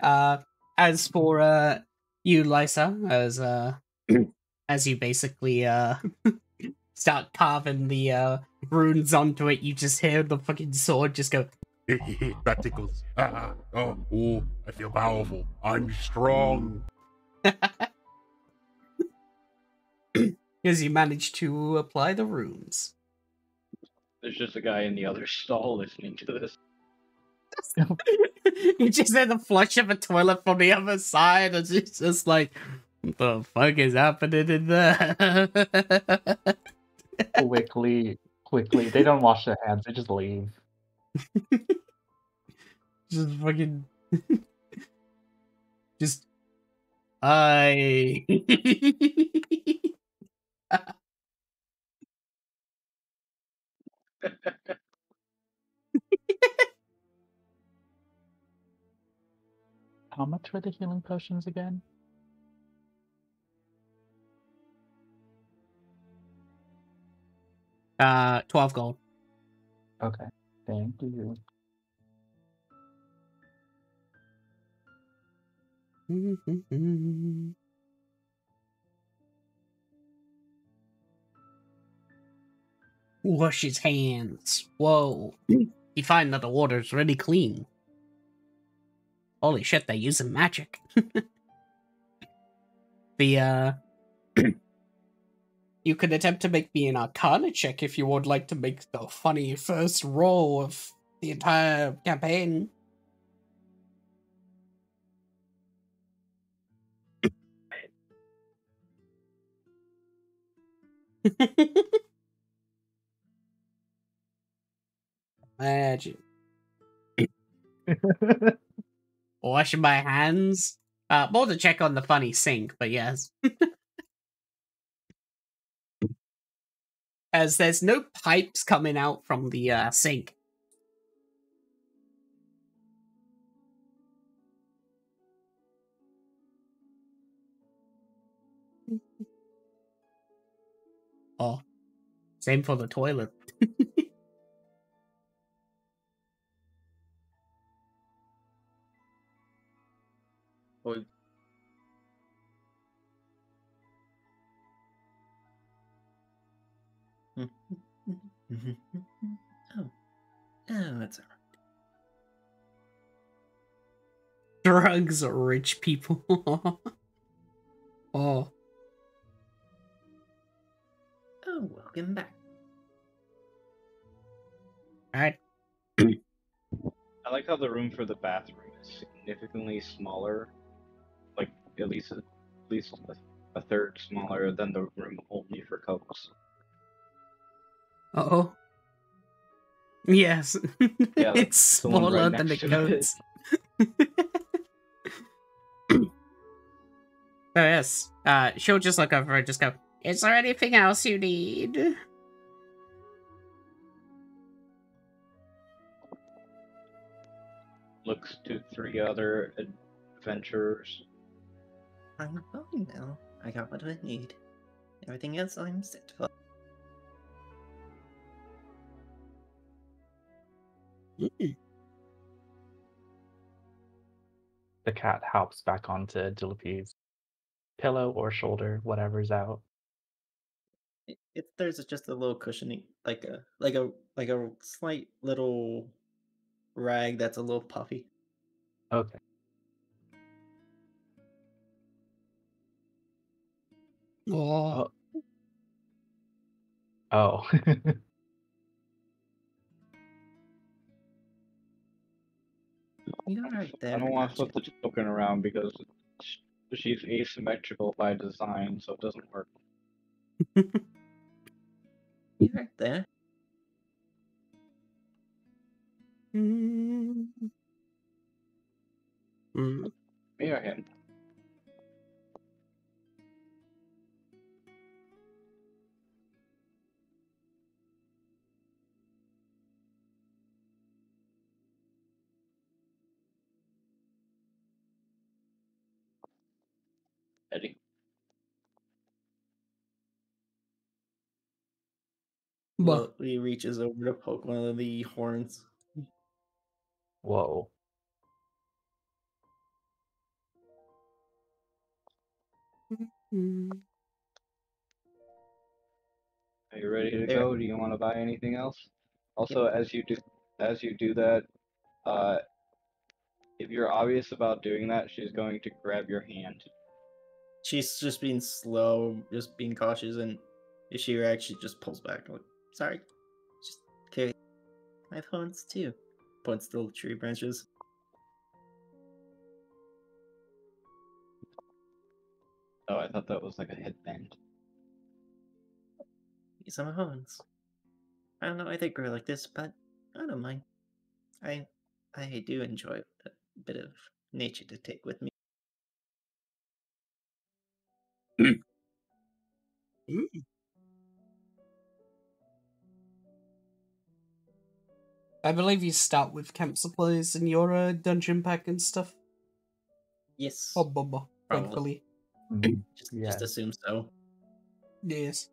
Uh as for uh you, Lysa, as uh as you basically uh start carving the uh runes onto it, you just hear the fucking sword just go that tickles. Ah, oh, oh, I feel powerful. I'm strong. as you manage to apply the runes. There's just a guy in the other stall listening to this. You just hear the flush of a toilet from the other side, and it's just like, what the fuck is happening in there? quickly, quickly. They don't wash their hands; they just leave. just fucking, just, I. How much were the healing potions again? uh, twelve gold. Okay, thank you. Wash his hands. Whoa. you find that the water's really clean. Holy shit, they're using magic. the, uh. you could attempt to make me an arcana check if you would like to make the funny first roll of the entire campaign. Magic. washing my hands. Uh, more to check on the funny sink, but yes. As there's no pipes coming out from the uh, sink. Oh, same for the toilet. oh, oh, that's all right. Drugs or rich people. oh, Oh, welcome back. alright. I like how the room for the bathroom is significantly smaller, like at least at least a, third smaller than the room only for coats. Oh. Yes. Yeah, it's the one right smaller than the next to it. coats. oh yes. Uh she'll just look over and just go, Is there anything else you need? Looks to three other adventurers. I'm fine now. I got what I need. Everything else I'm set for. The cat hops back onto Dillapee's pillow or shoulder, whatever's out. It, it, there's just a little cushioning, like a like a like a slight little rag that's a little puffy. Okay. Oh. Oh. You're right there. I don't want to gotcha. flip the token around because she's asymmetrical by design, so it doesn't work. You're right there. Mm. Mm. Me or him? Well, Well, he reaches over to poke one of the horns. Whoa. mm. Are you ready to There. go? Do you want to buy anything else? Also, as you do, as you do that, uh, if you're obvious about doing that, she's going to grab your hand. She's just being slow, just being cautious, and if she reacts, she just pulls back. Like, sorry, just carry my phones too. Points to the tree branches. Oh, I thought that was like a headband. These are my horns. I don't know why they grow like this, but I don't mind. I I do enjoy a bit of nature to take with me. I believe you start with camp supplies in your uh, dungeon pack and stuff. Yes, Oh, bubba, Probably. thankfully. Mhm. just, yeah. just assume so. Yes.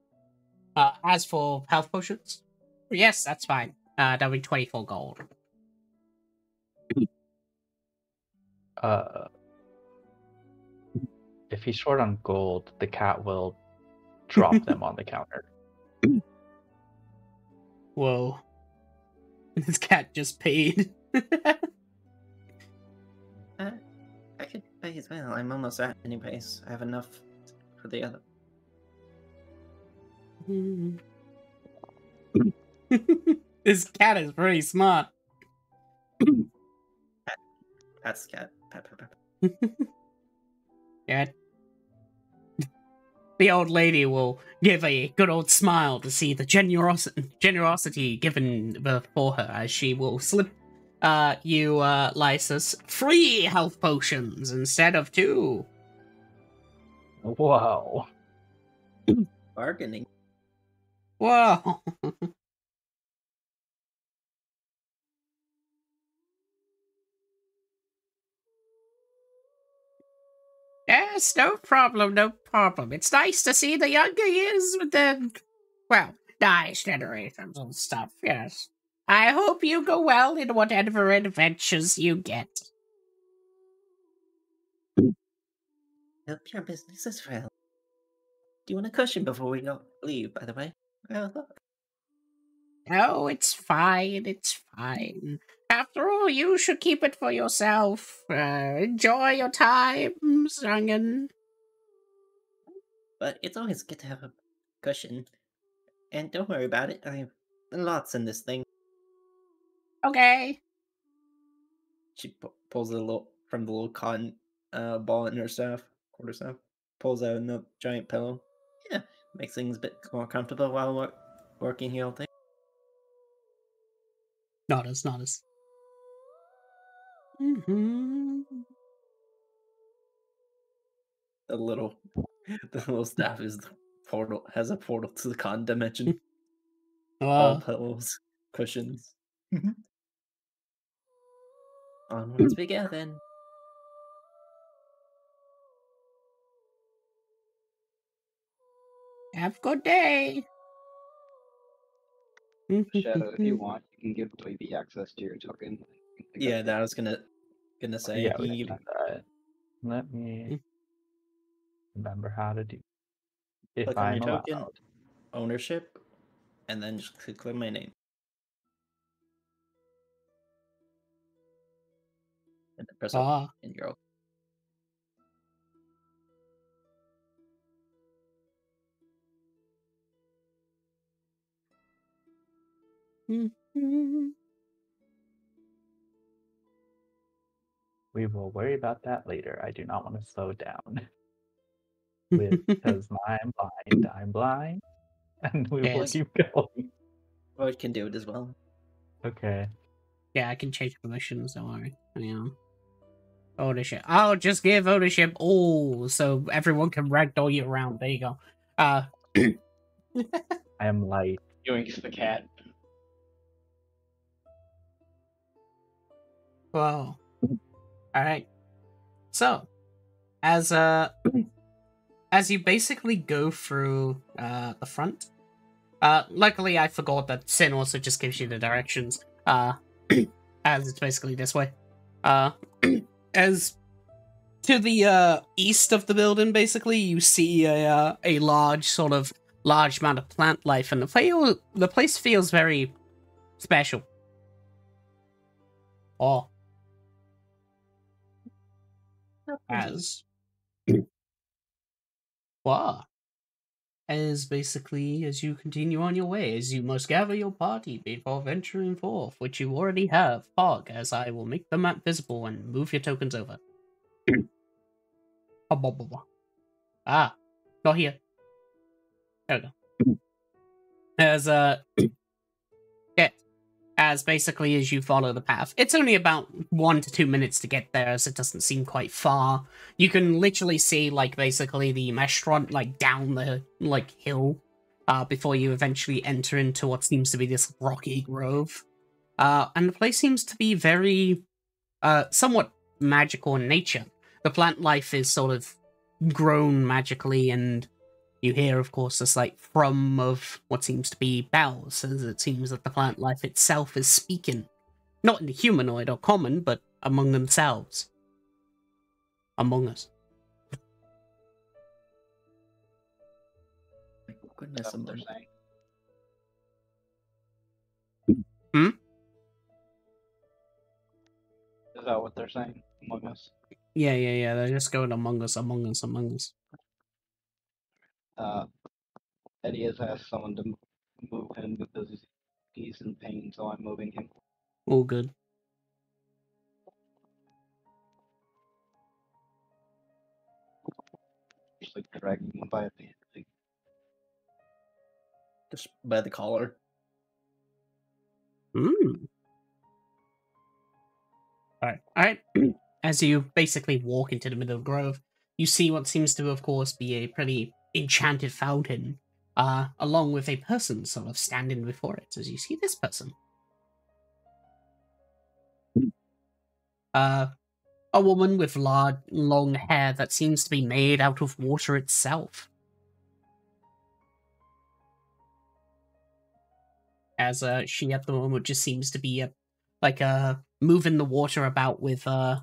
Uh, as for health potions, yes, that's fine. Uh, that'll be 24 gold. Uh, if he's short on gold, the cat will drop them on the counter. Whoa. This cat just paid. Uh, I could pay as well. I'm almost at anyways. I have enough for the other. this cat is pretty smart. That's cat. Pat, pat, pat. Yeah. The old lady will give a good old smile to see the generos- generosity given before her as she will slip uh, you, uh, Lysis, three health potions instead of two. Whoa. Bargaining. Whoa. Yes, no problem, no problem. It's nice to see the younger years with the, well, nice generations and stuff, yes. I hope you go well in whatever adventures you get. Hope your business is well. Do you want a cushion before we go leave, by the way? Look. No, it's fine, it's fine. After all, you should keep it for yourself. Uh, enjoy your time, youngin. But it's always good to have a cushion. And don't worry about it. I have lots in this thing. Okay. She pu- pulls a little from the little cotton uh, ball in her staff, quarter staff. Pulls out a giant pillow. Yeah, makes things a bit more comfortable while we're working here all day. Not us, not us. Mm-hmm. The little, the little staff is the portal has a portal to the con dimension. all pillows, cushions. Onwards we go then. have a good day. Shadow, if you want, you can give Dweeby access to your token. Yeah, that I was gonna gonna say. yeah, we you- can do that. Let me remember how to do. If Click I'm your token. allowed. ownership, and then just click click my name. And then press Ah, and you're open. mhm. We will worry about that later. I do not want to slow down with because I'm blind. I'm blind, and we will Yes. keep going. Or you can do it as well. Okay. yeah, I can change permissions. Don't worry. Hang on. Ownership. I'll just give ownership all, so everyone can ragdoll you around. There you go. Uh, I am light. Yoinks the cat. Well, all right. So, as uh, as you basically go through uh the front, uh, luckily I forgot that Sin also just gives you the directions. Uh, as it's basically this way. Uh, as to the uh east of the building, basically you see a uh, a large sort of large amount of plant life, and the feel the place feels very special. Oh. As what as basically as you continue on your way as you must gather your party before venturing forth which you already have. Pog as i will make the map visible and move your tokens over. Ah, blah, blah, blah. ah not here. There we go. As uh as basically as you follow the path. It's only about one to two minutes to get there as it doesn't seem quite far. You can literally see like basically the restaurant like down the like hill uh before you eventually enter into what seems to be this rocky grove. Uh and the place seems to be very uh somewhat magical in nature. The plant life is sort of grown magically and you hear of course the slight thrum of what seems to be bells as it seems that the plant life itself is speaking not in the humanoid or common but among themselves among us. Goodness, that what they're I'm saying? Hmm? Is that what they're saying among us? Yeah, yeah, yeah. They're just going among us, among us, among us. Uh, Eddie has asked someone to move him because he's in pain, so I'm moving him. All good. Just like dragging him by a bit. Like, just by the collar. Mm. Alright. Alright. As you basically walk into the middle of the grove, you see what seems to, of course, be a pretty enchanted fountain, uh, along with a person sort of standing before it. As you see this person. Uh, a woman with large, long hair that seems to be made out of water itself. As uh, she at the moment just seems to be uh, like uh moving the water about with uh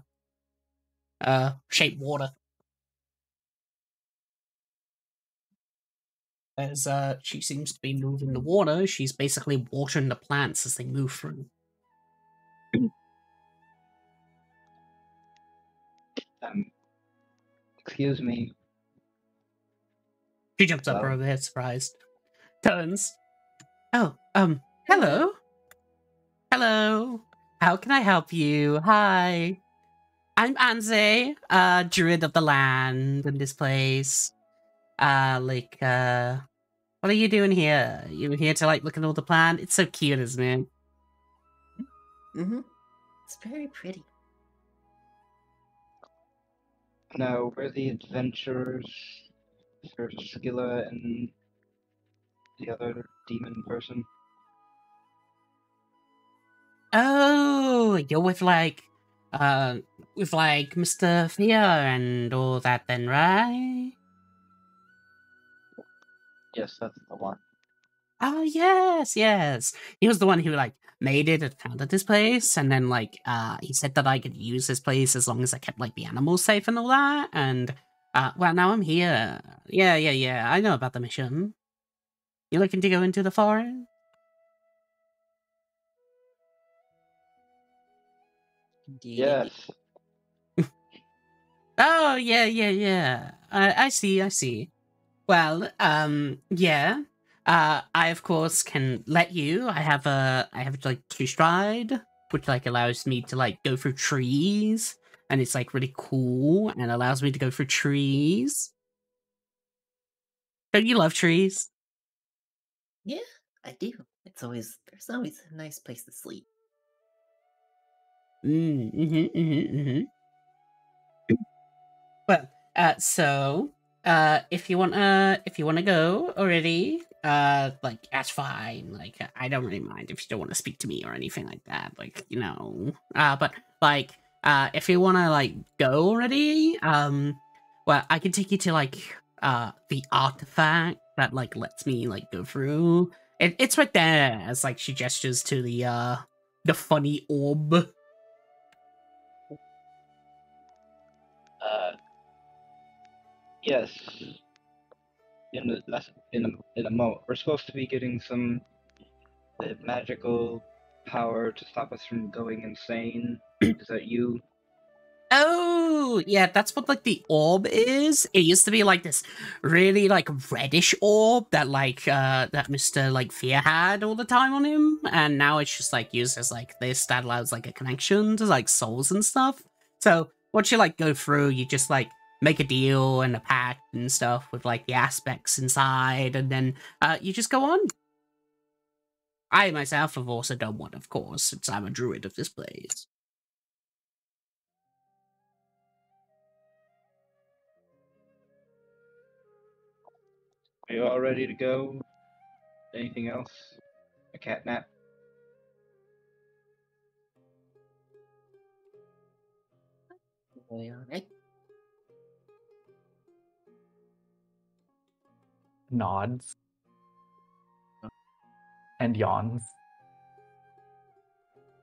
uh shaped water. As uh she seems to be moving the water, she's basically watering the plants as they move through. Um, excuse me. She jumps up over there, surprised. Turns. Oh, um, hello. Hello. How can I help you? Hi. I'm Anze, uh, druid of the land in this place. Uh, like, uh, what are you doing here? You here to, like, look at all the plant? It's so cute, isn't it? Mm-hmm. It's very pretty. No, we're the adventurers. For Skilla and the other demon person. Oh, you're with, like, uh, with, like, Mr. Fear and all that then, right? Yes, that's the one. Oh yes, yes. He was the one who like made it and founded this place, and then like uh he said that I could use this place as long as I kept like the animals safe and all that. And uh well now I'm here. Yeah, yeah, yeah. I know about the mission. You looking to go into the forest? Indeed. Yes. Oh yeah, yeah, yeah. I I see, I see. Well, um, yeah. Uh, I of course can let you. I have a, I have like tree stride, which like allows me to like go through trees, and it's like really cool and allows me to go through trees. Don't you love trees? Yeah, I do. It's always there's always a nice place to sleep. Mm, mm-hmm, mm-hmm, mm-hmm. Well, uh, so, uh, if you wanna, if you wanna go already, uh, like that's fine. Like I don't really mind if you don't want to speak to me or anything like that. Like you know, uh, but like, uh, if you wanna like go already, um, well, I can take you to like, uh, the artifact that like lets me like go through. It, it's right there. As like she gestures to the uh the funny orb. Yes. In the less- in a, in a moment. We're supposed to be getting some uh, magical power to stop us from going insane. Is that you? Oh, yeah, that's what like the orb is. It used to be like this really like reddish orb that like uh that Mr. like Fear had all the time on him, and now it's just like used as like this that allows like a connection to like souls and stuff. So once you like go through, you just like make a deal and a pact and stuff with like the aspects inside, and then uh you just go on. I myself have also done one, of course, since I'm a druid of this place. Are you all ready to go? Anything else? A cat nap? Alright. Nods. And yawns.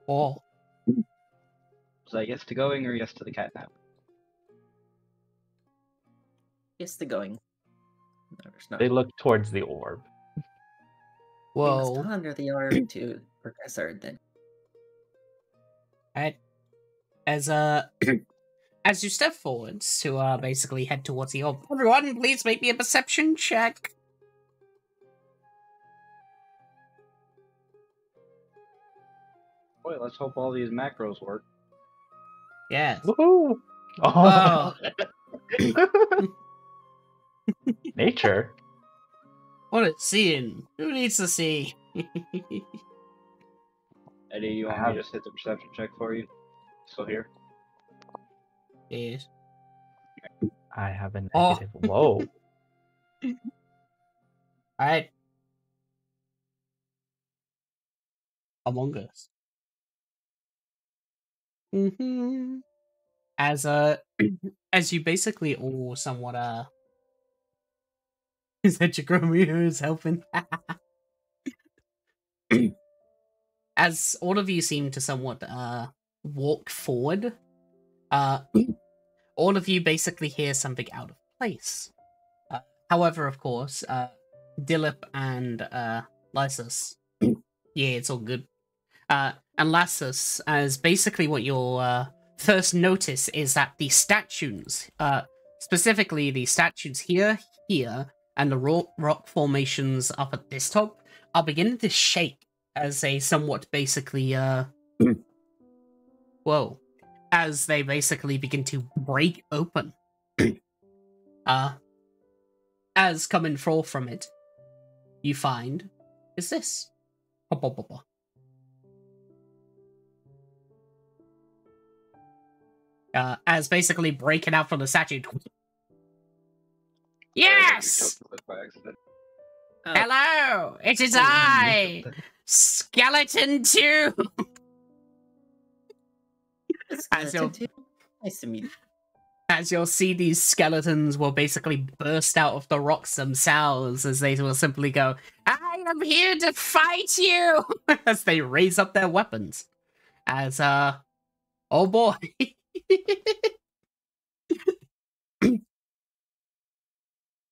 Oh. Was that yes to going or yes to the cat nap? Yes, the going. No, there's not. They look towards the orb. We must Whoa. ponder the orb to progress our then. Alright. As uh as you step forwards to uh basically head towards the orb. Everyone, please make me a perception check. Boy, let's hope all these macros work. Yes. Woohoo! Oh, Nature. what it's seeing. Who needs to see? Eddie, you want me to just hit the perception check for you? Still here? Yes. I have a Oh. negative. Whoa. Alright. Among Us. Hmm As uh as you basically all somewhat uh is that Jagromio is helping? as all of you seem to somewhat uh walk forward, uh all of you basically hear something out of place. Uh, however, of course, uh Dilip and uh Lysus. yeah, it's all good. Uh and Lysus, as basically what you'll uh first notice is that the statues, uh specifically the statues here, here, and the rock, rock formations up at this top are beginning to shake as they somewhat basically uh whoa. As they basically begin to break open. uh as coming forth from it, you find is this. Ba, ba, ba, Uh, as basically breaking out from the statue. Yes! Oh, Hello! It is Oh, I! Skeleton 2! as you'll- Nice to meet you. As you'll see, these skeletons will basically burst out of the rocks themselves as they will simply go, I am here to fight you! as they raise up their weapons. As, uh, oh boy.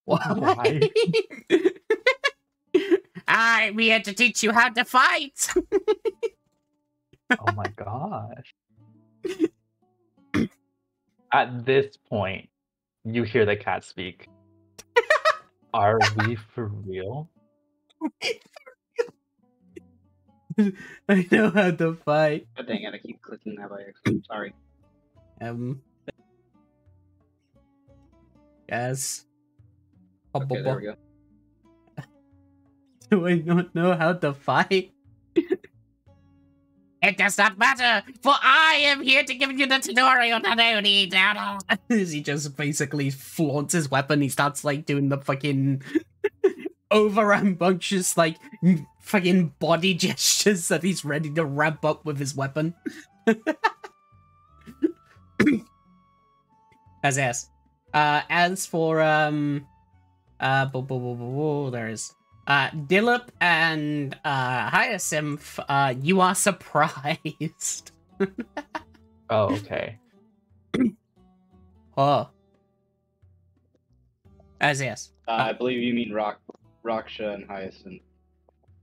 Why? I'm here to teach you how to fight! Oh my gosh. At this point, you hear the cat speak. Are we for real? I know how to fight. God dang it, I keep clicking that by accident. Sorry. Um. Yes. Okay, there we go. Do I not know how to fight? it does not matter, for I am here to give you the tutorial that I need. As he just basically flaunts his weapon, he starts like doing the fucking over rambunctious like fucking body gestures that he's ready to ramp up with his weapon. as yes. Uh, as for um, uh, boo, boo, boo, boo, boo, there is uh, Dilip and uh, Hyacinth. Uh, you are surprised. Oh, okay. Oh. As yes. Uh, I believe you mean Rock, Raksha and Hyacinth.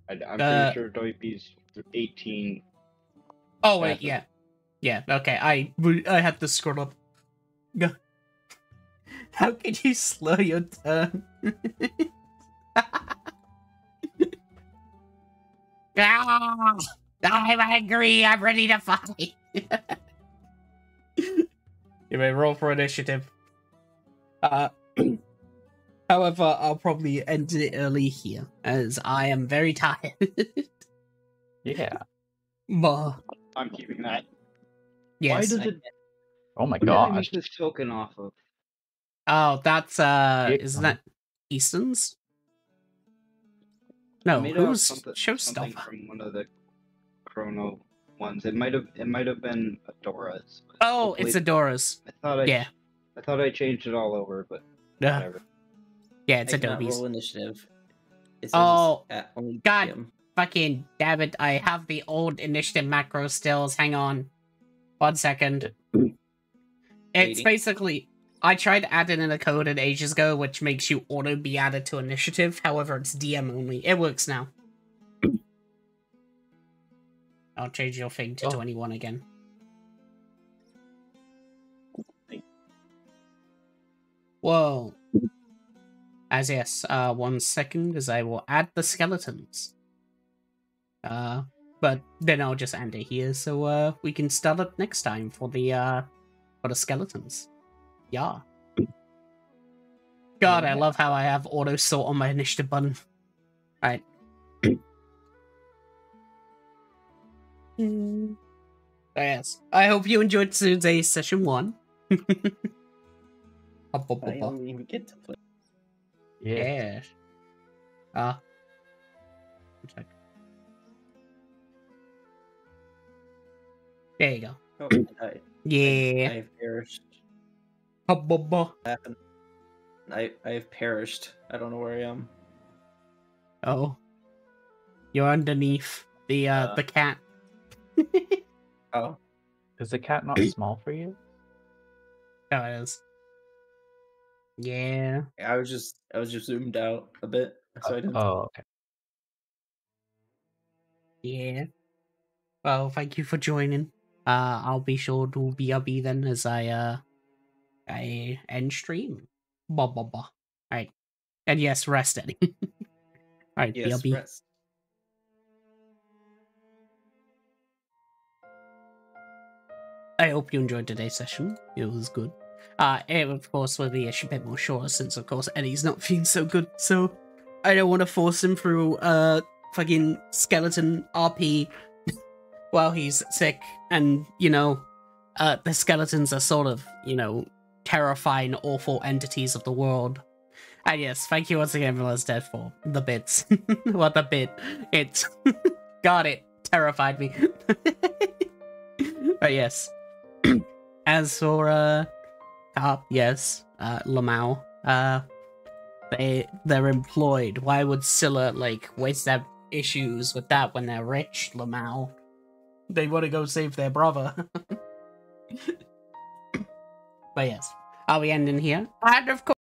I, I'm Uh, pretty sure Doipi's 18. Oh wait, yeah, yeah. Okay, I I had to scroll up. Go. How can you slow your turn? ah, I'm angry. I'm ready to fight. you may roll for initiative. Uh, however, I'll probably end it early here, as I am very tired. Yeah. but I'm keeping that. Yes. Why does it Oh my god! did I gosh. this token off of? Oh, that's uh, Dick isn't that Easton's? No, made out who's something, Showstopper? something from one of the Chrono ones. It might have it might have been Adora's. but Oh, it's hopefully- Adora's. I thought I yeah. I thought I changed it all over, but Yeah, whatever. yeah, it's I cannot Adobe's. roll initiative. It Oh, at only God. PM. Fucking damn it! I have the old initiative macro stills. Hang on, one second. It's basically I tried adding in a code in ages ago, which makes you auto be added to initiative. However, it's DM only. It works now. I'll change your thing to Oh. 21 again. Whoa. As yes, uh, one second, as I will add the skeletons. Uh, but then I'll just end it here, so uh, we can start it next time for the uh, for the skeletons. Yeah. God, I love how I have auto sort on my initiative button. Alright. yes. I hope you enjoyed today's session one. I don't even get to play. Yes. Ah. one There you go. Oh, I, Yeah. I've perished. Hubba. Happened. I I've perished. I don't know where I am. Oh. You're underneath the uh, Uh. the cat. Oh, Is the cat not small for you? Oh, it is. Yeah. I was just I was just zoomed out a bit, so I didn't. Oh, okay. Yeah. Well, thank you for joining. Uh, I'll be sure to be be then as I uh, I end stream. Blah blah blah. Alright. And yes, rest Eddie. Alright, yes, BRB. rest. I hope you enjoyed today's session. It was good. Uh, it of course will be a bit more shorter since of course Eddie's not feeling so good, so I don't want to force him through uh fucking skeleton RP while he's sick and you know uh the skeletons are sort of, you know, terrifying awful entities of the world. And yes, thank you once again, Villa's Dead for the bits. what the bit? It got it. Terrified me. but yes. As for uh Carp, yes, uh Lamau, uh they they're employed. Why would Scylla like waste their issues with that when they're rich, Lamau? They want to go save their brother. but yes, are we ending here? And of course